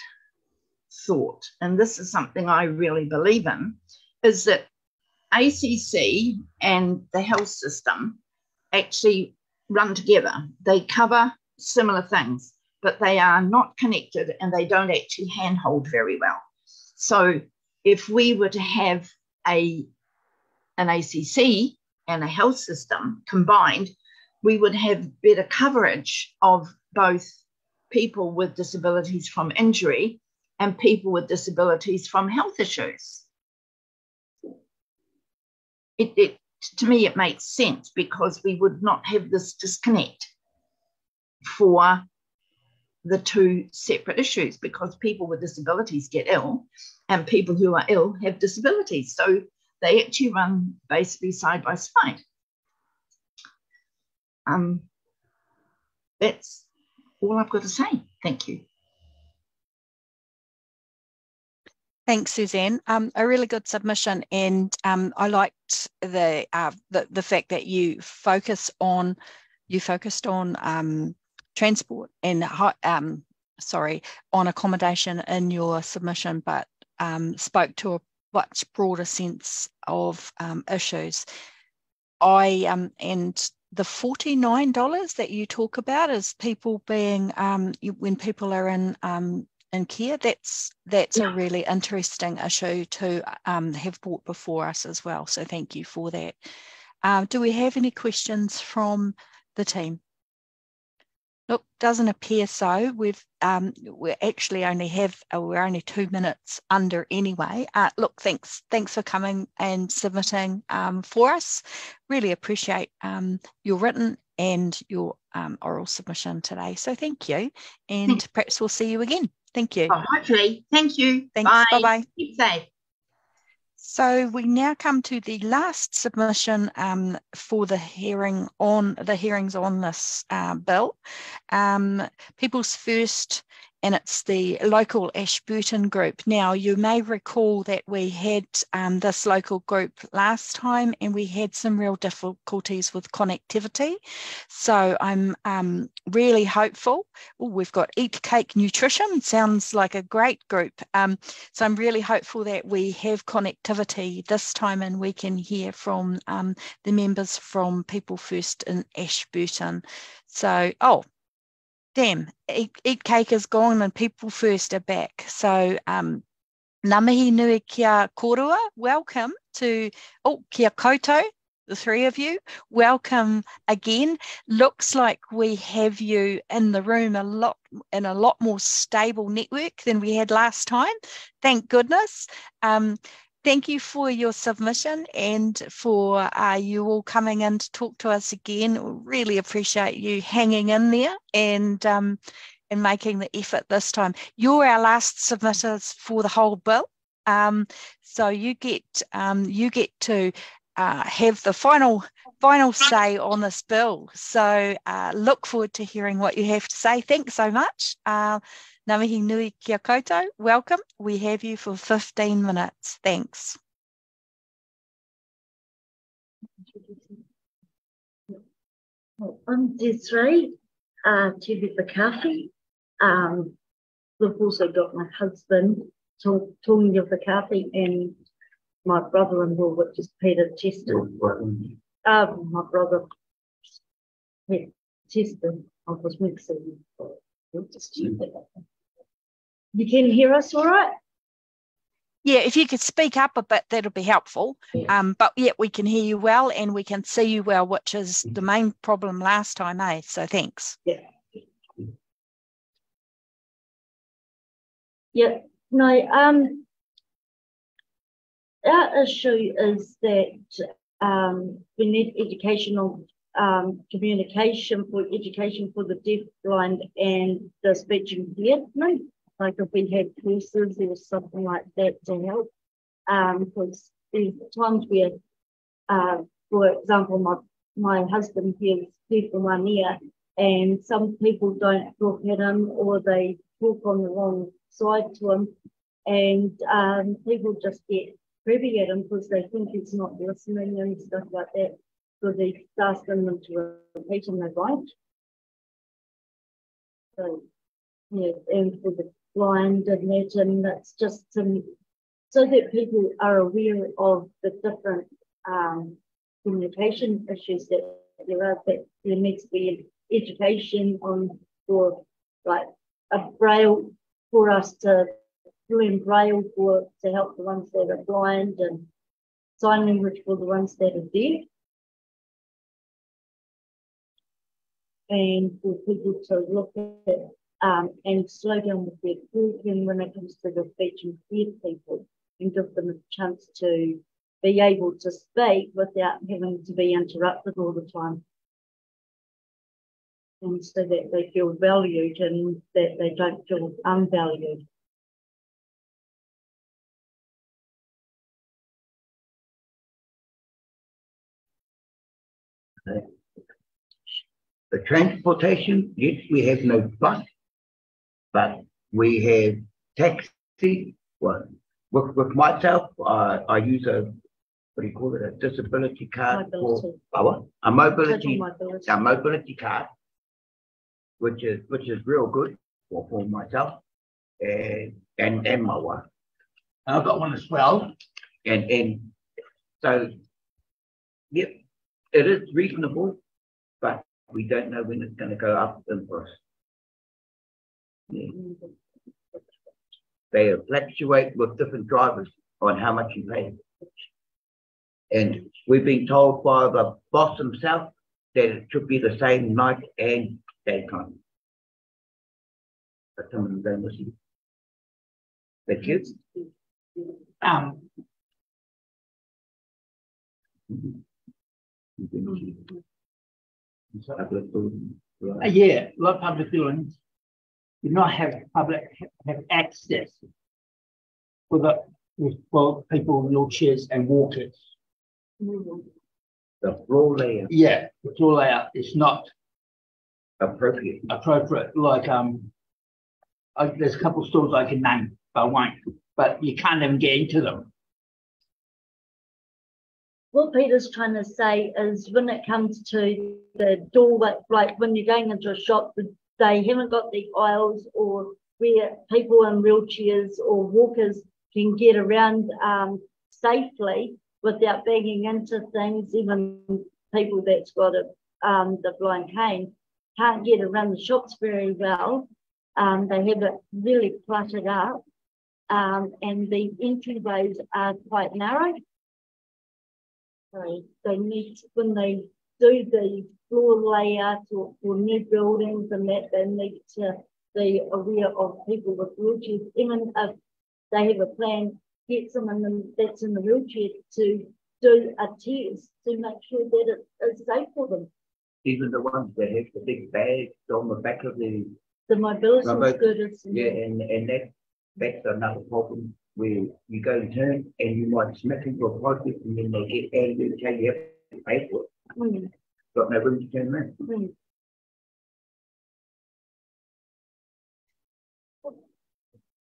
thought, and this is something I really believe in, is that ACC and the health system actually run together. They cover similar things, but they are not connected and they don't actually handhold very well. So if we were to have a an ACC and a health system combined, we would have better coverage of both people with disabilities from injury and people with disabilities from health issues. It, it, to me, it makes sense because we would not have this disconnect for the two separate issues because people with disabilities get ill and people who are ill have disabilities. So they actually run basically side by side. Um, that's all I've got to say. Thank you. Thanks, Suzanne. Um, a really good submission, and um, I liked the, uh, the the fact that you focus on you focused on um, transport and um, sorry on accommodation in your submission, but um, spoke to a much broader sense of um, issues. I um, and the $49 that you talk about is people being um, when people are in um, in care that's that's yeah. a really interesting issue to um, have brought before us as well so thank you for that um, do we have any questions from the team Look, doesn't appear so. We've um, we actually only have uh, we're only two minutes under anyway. Uh, look, thanks thanks for coming and submitting um, for us. Really appreciate um, your written and your um, oral submission today. So thank you, and Thanks. perhaps we'll see you again. Thank you. Oh, hopefully, thank you. Thanks. Bye bye. Keep safe. So we now come to the last submission um, for the hearing on the hearings on this uh, bill. Um, People's First and it's the local Ashburton group. Now, you may recall that we had um, this local group last time and we had some real difficulties with connectivity. So I'm um, really hopeful. Ooh, we've got Eat Cake Nutrition, sounds like a great group. Um, so I'm really hopeful that we have connectivity this time and we can hear from um, the members from People First in Ashburton. So, oh, damn, eat, eat cake is gone and people first are back. So um, Ngā mihi nui kia korua, welcome to, oh, kia koutou, the three of you. Welcome again. Looks like we have you in the room a lot in a lot more stable network than we had last time. Thank goodness. Um, thank you for your submission and for uh, you all coming in to talk to us again. Really appreciate you hanging in there and um, and making the effort this time. You're our last submitters for the whole bill, um, so you get um, you get to uh, have the final final say on this bill. So uh, look forward to hearing what you have to say. Thanks so much. Ngā Mihi Nui Kia Koutou, welcome. We have you for 15 minutes. Thanks. I'm Desrae, uh, Turvey Vakaafi. Um, we've also got my husband, Tony Vakaafi, and my brother-in-law, which is Peter Tester. Um, my brother, yeah, Tester. I was mixing. You can hear us all right? Yeah, if you could speak up a bit, that'll be helpful. Yeah. Um, but yeah, we can hear you well and we can see you well, which is the main problem last time, eh? So thanks. Yeah. Yeah, no, um, our issue is that um, we need educational um, communication for education for the deaf, blind, and the speech impediment. Like if we had courses or something like that to help. Um, because there's times where, uh, for example, my my husband hears deaf in one ear, and some people don't look at him or they talk on the wrong side to him, and um, people just get crabby at him because they think he's not listening and stuff like that. So they asking them to repeat and they won't. So yeah, and for the blind and and that's just some so that people are aware of the different um, communication issues that there are, that there needs to be education on for like a braille for us to learn braille for to help the ones that are blind and sign language for the ones that are deaf. And for people to look at um, and slow down with their talking when it comes to the speech and impaired people and give them a chance to be able to speak without having to be interrupted all the time. And so that they feel valued and that they don't feel unvalued. The transportation, yes, we have no bus, but we have taxi. Well, with, with myself, uh, I use a what do you call it, a disability card mobility. for a mobility, mobility, a mobility card, which is which is real good for, for myself and and, and my wife. And I've got one as well. And and so yep, it is reasonable, but we don't know when it's going to go up in price. They fluctuate with different drivers on how much you pay. And we've been told by the boss himself that it should be the same night and daytime. But some of them don't listen. Thank you. Um, uh, yeah, a lot of public buildings do not have public have access for the for people in wheelchairs and walkers. The floor layout. Yeah, the floor layout is not appropriate. Appropriate, like um, I, there's a couple of stores I can name, but I won't. But you can't even get into them. What Peter's trying to say is when it comes to the doorway, like when you're going into a shop, they haven't got the aisles or where people in wheelchairs or walkers can get around um, safely without banging into things. Even people that's got a, um, the blind cane can't get around the shops very well. Um, they have it really cluttered up, um, and the entryways are quite narrow. So they need when they do the floor layout or for new buildings and that they need to be aware of people with wheelchairs, even if they have a plan, get someone that's in the wheelchair to do a test to make sure that it is safe for them. Even the ones that have the big bags on the back of the the mobility good. Yeah, and, and that that's another problem where you go and turn and you might smack into a project and then they get angry and tell you have to pay for it. Mm. Got no room to turn around. Mm.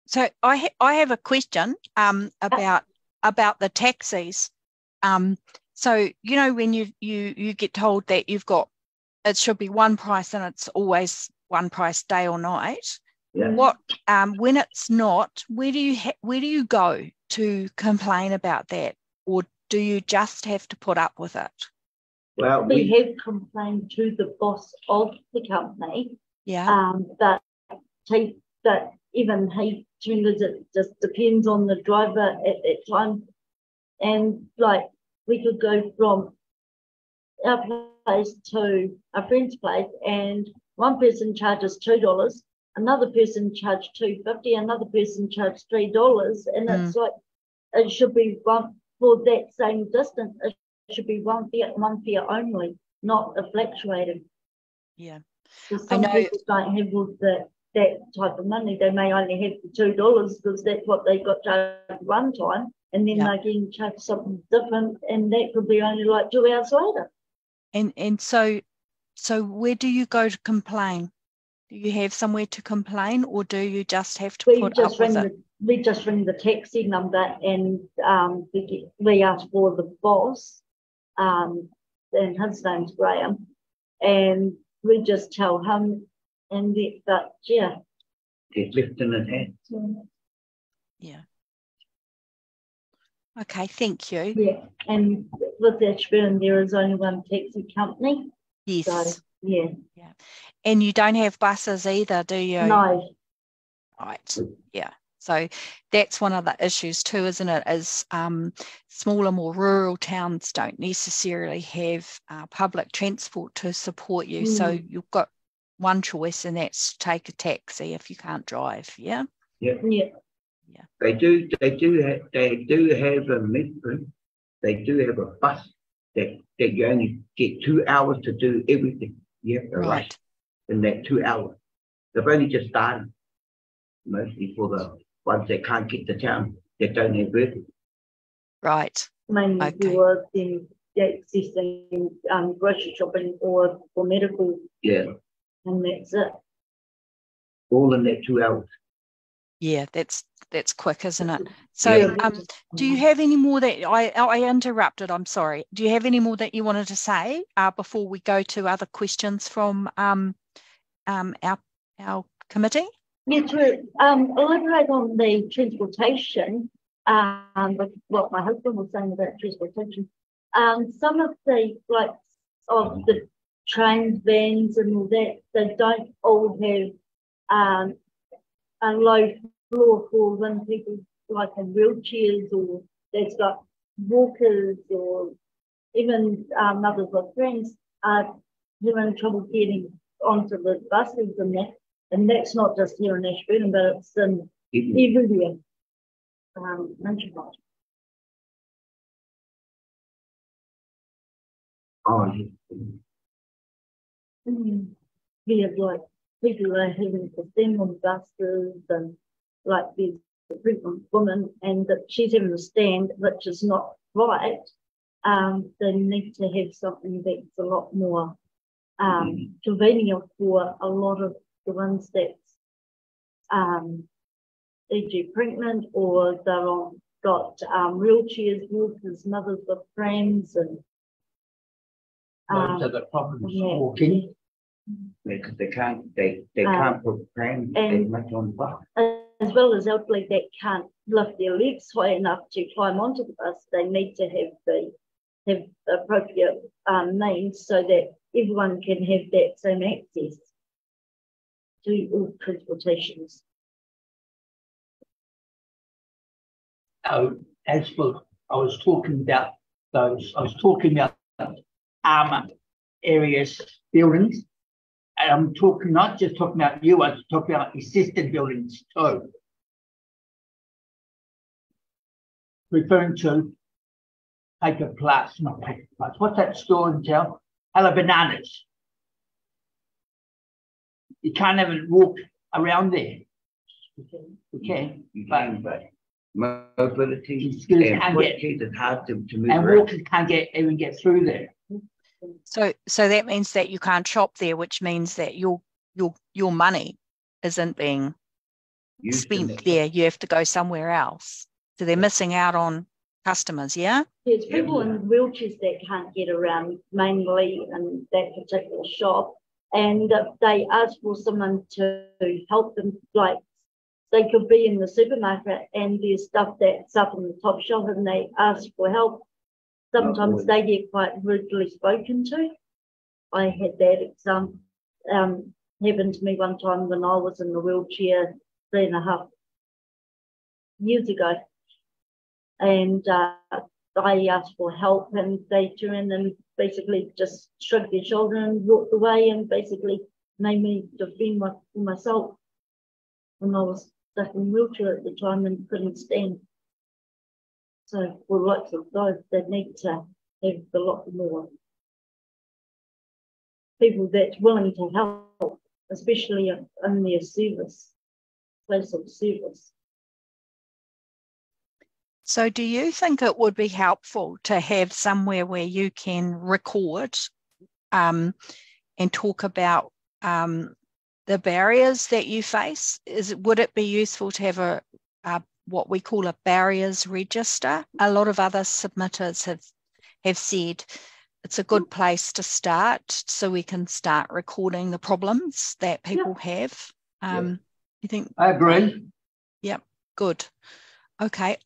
So I ha- I have a question um, about about the taxis. Um, so you know when you you you get told that you've got it should be one price and it's always one price day or night. Yeah. What um, when it's not, where do you ha- where do you go to complain about that, or do you just have to put up with it? Well, we, we have complained to the boss of the company. Yeah. Um, but he, but even he it just depends on the driver at that time. And like we could go from our place to a friend's place, and one person charges two dollars, another person charged two fifty, another person charged three dollars, and mm. it's like it should be one for that same distance. It should be one fare, one fare only, not a fluctuating. Yeah, Because some people don't have the that type of money. They may only have the two dollars because that's what they got charged one time, and then yeah. they get charged something different, and that could be only like two hours later. And and so, so where do you go to complain? Do you have somewhere to complain, or do you just have to we put just up ring with the, we just ring the taxi number and um, we, get, we ask for the boss, um, and his name's Graham, and we just tell him, and the, but yeah. Get left in his hand. Yeah. Okay, thank you. Yeah, and with Ashburton, there is only one taxi company. Yes. So, yeah. Yeah. And you don't have buses either, do you? No. Right. Yeah. So that's one of the issues too, isn't it? Is um, smaller, more rural towns don't necessarily have uh, public transport to support you. So Mm. you've got one choice, and that's take a taxi if you can't drive. Yeah. Yeah. Yeah. They do, they do have, they do have a metro, they do have a bus that, that you only get two hours to do everything. You have to rush Right. in that two hours. They've only just started, mostly for the ones they can't get the town, they don't have vehicles. Right. Mainly for them accessing um, grocery shopping or for medical, Yeah, and that's it. all in that two hours. Yeah, that's that's quick, isn't it? So, Yeah. um, do you have any more that I I interrupted? I'm sorry. Do you have any more that you wanted to say uh, before we go to other questions from um, um, our our committee? Yes, to um, elaborate on the transportation, um, what my husband was saying about transportation, um, some of the like of the trains, vans, and all that, they don't all have um, a low floor for when people like in wheelchairs or they've got walkers or even um, mothers with friends are having trouble getting onto the buses and that. And that's not just here in Ashburton, but it's in everywhere. Um, nationwide. Oh, yeah. Mm. We have like people are having to stand on buses and like there's a pregnant woman and that she's having to stand, which is not right. Um, they need to have something that's a lot more um, convenient for a lot of the ones that's um, e.g. pregnant or they're on got um, wheelchairs, walkers, mothers with prams and um, Those are the problems yeah. walking. Because they can't, they, they Um, can't put as and- much on the bus. as well as elderly that can't lift their legs high enough to climb onto the bus, they need to have the have appropriate um, means so that everyone can have that same access to all transportations. Oh, as for, I was talking about those, I was talking about armor areas, buildings. And I'm talking, not just talking about you, I was talking about assisted buildings too. Referring to paper plus, not paper plus, what's that store in town? Hello Bananas. You can't even walk around there. You can, You but mm-hmm. can, but mobility Skills and can't get- it's hard to, to move and around. walkers can't get even get through there. So so that means that you can't shop there, which means that your your your money isn't being Used spent there. You have to go somewhere else. So they're missing out on customers. Yeah. There's people in wheelchairs that can't get around mainly in that particular shop, and they ask for someone to help them. Like they could be in the supermarket and there's stuff that's up on the top shelf, and they ask for help. Sometimes they get quite rudely spoken to. I had that example um, happen to me one time when I was in the wheelchair three and a half years ago and uh, I asked for help, and they turned and basically just shrugged their shoulders and walked away, and basically made me defend my, for myself when I was stuck in wheelchair at the time and couldn't stand. So for lots of those, they need to have a lot more people that's willing to help, especially in their service, place of service. So, do you think it would be helpful to have somewhere where you can record um, and talk about um, the barriers that you face? Is would it be useful to have a, a what we call a barriers register? A lot of other submitters have have said it's a good place to start so we can start recording the problems that people have. Um, You think? I agree. Yep, good. Okay.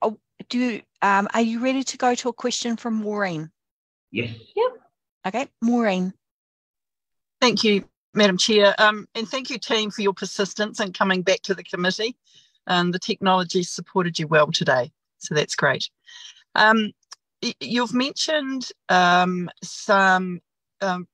Do you, um, are you ready to go to a question from Maureen? Yes. Yep. Okay, Maureen. Thank you, Madam Chair. Um, and thank you, team, for your persistence in coming back to the committee. And the technology supported you well today, so that's great. Um, you've mentioned um, some um,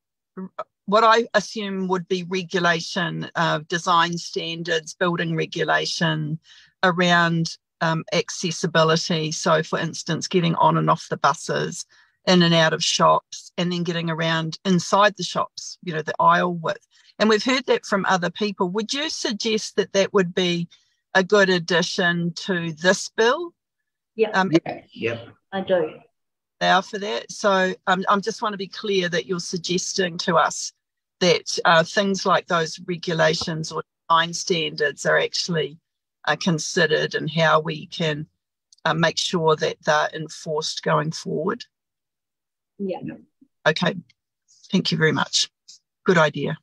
what I assume would be regulation, uh, design standards, building regulation around um, accessibility. So, for instance, getting on and off the buses, in and out of shops, and then getting around inside the shops, you know, the aisle width. And we've heard that from other people. Would you suggest that that would be a good addition to this bill? Yeah. Um, yeah. Yep. I do allow for that. So um, I just want to be clear that you're suggesting to us that uh, things like those regulations or design standards are actually uh, considered and how we can uh, make sure that they're enforced going forward. Yeah. Okay. Thank you very much. Good idea.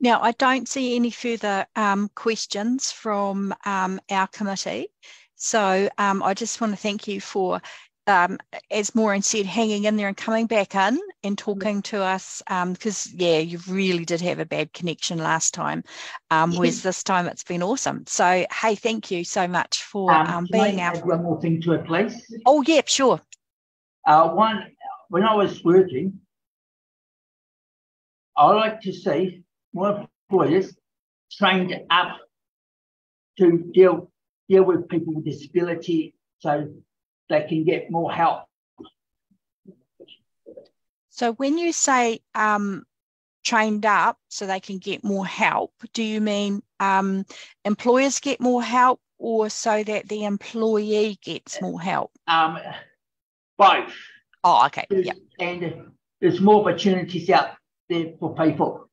Now, I don't see any further um, questions from um, our committee. So um, I just want to thank you for, um, as Maureen said, hanging in there and coming back in and talking to us because, um, yeah, you really did have a bad connection last time, um, whereas this time it's been awesome. So, hey, thank you so much for Um, um, being I our. add one more thing to it, please? Oh, yeah, sure. Uh, one, when I was working, I like to see more employers trained up to deal deal with people with disability so they can get more help. So when you say um, trained up so they can get more help, do you mean um, employers get more help or so that the employee gets more help? Um, both. Oh, okay. Yeah. And there's more opportunities out there for people.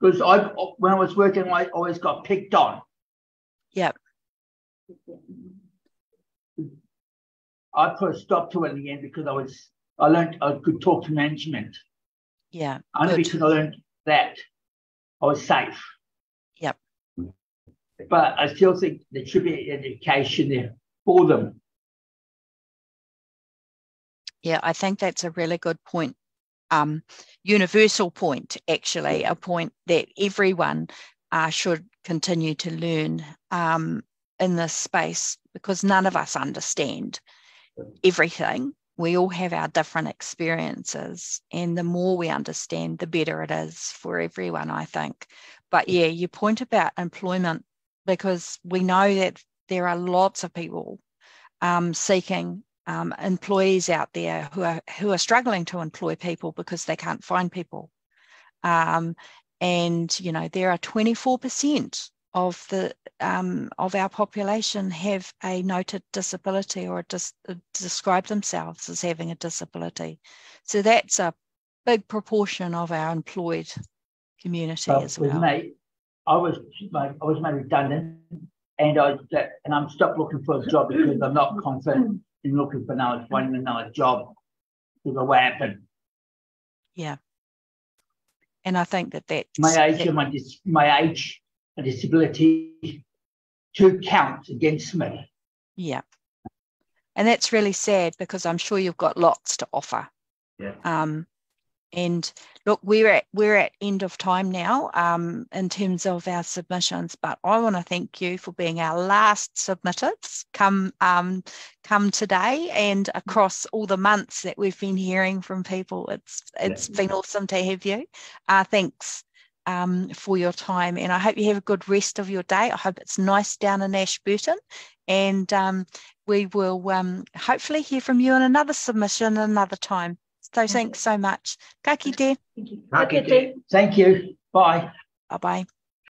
Because I, when I was working, I always got picked on. Yep. I put a stop to it in the end because I was I learned I could talk to management. Yeah. Only good. because I learned that I was safe. Yep. But I still think there should be education there for them. Yeah, I think that's a really good point. Um, universal point, actually, a point that everyone uh, should continue to learn um, in this space because none of us understand everything. We all have our different experiences, and the more we understand, the better it is for everyone, I think. But yeah, your point about employment because we know that there are lots of people um, seeking um, employees out there who are who are struggling to employ people because they can't find people. Um, and you know there are 24% of the um, of our population have a noted disability or dis- describe themselves as having a disability. So that's a big proportion of our employed community So as with well. me, I was made, I was made redundant, and I and I'm stopped looking for a job because I'm not confident in looking for another finding another job of what happened. Yeah. And I think that that's My age that- and my dis, my age and disability to count against me. Yeah. And that's really sad because I'm sure you've got lots to offer. Yeah. Um, and look, we're at we're at end of time now um, in terms of our submissions, but I want to thank you for being our last submitters come um, come today and across all the months that we've been hearing from people. It's it's been awesome to have you. Uh, thanks um, for your time, and I hope you have a good rest of your day. I hope it's nice down in Ashburton, and um, we will um, hopefully hear from you in another submission another time. So thanks so much. Ka kite. Thank you. Bye. Bye bye.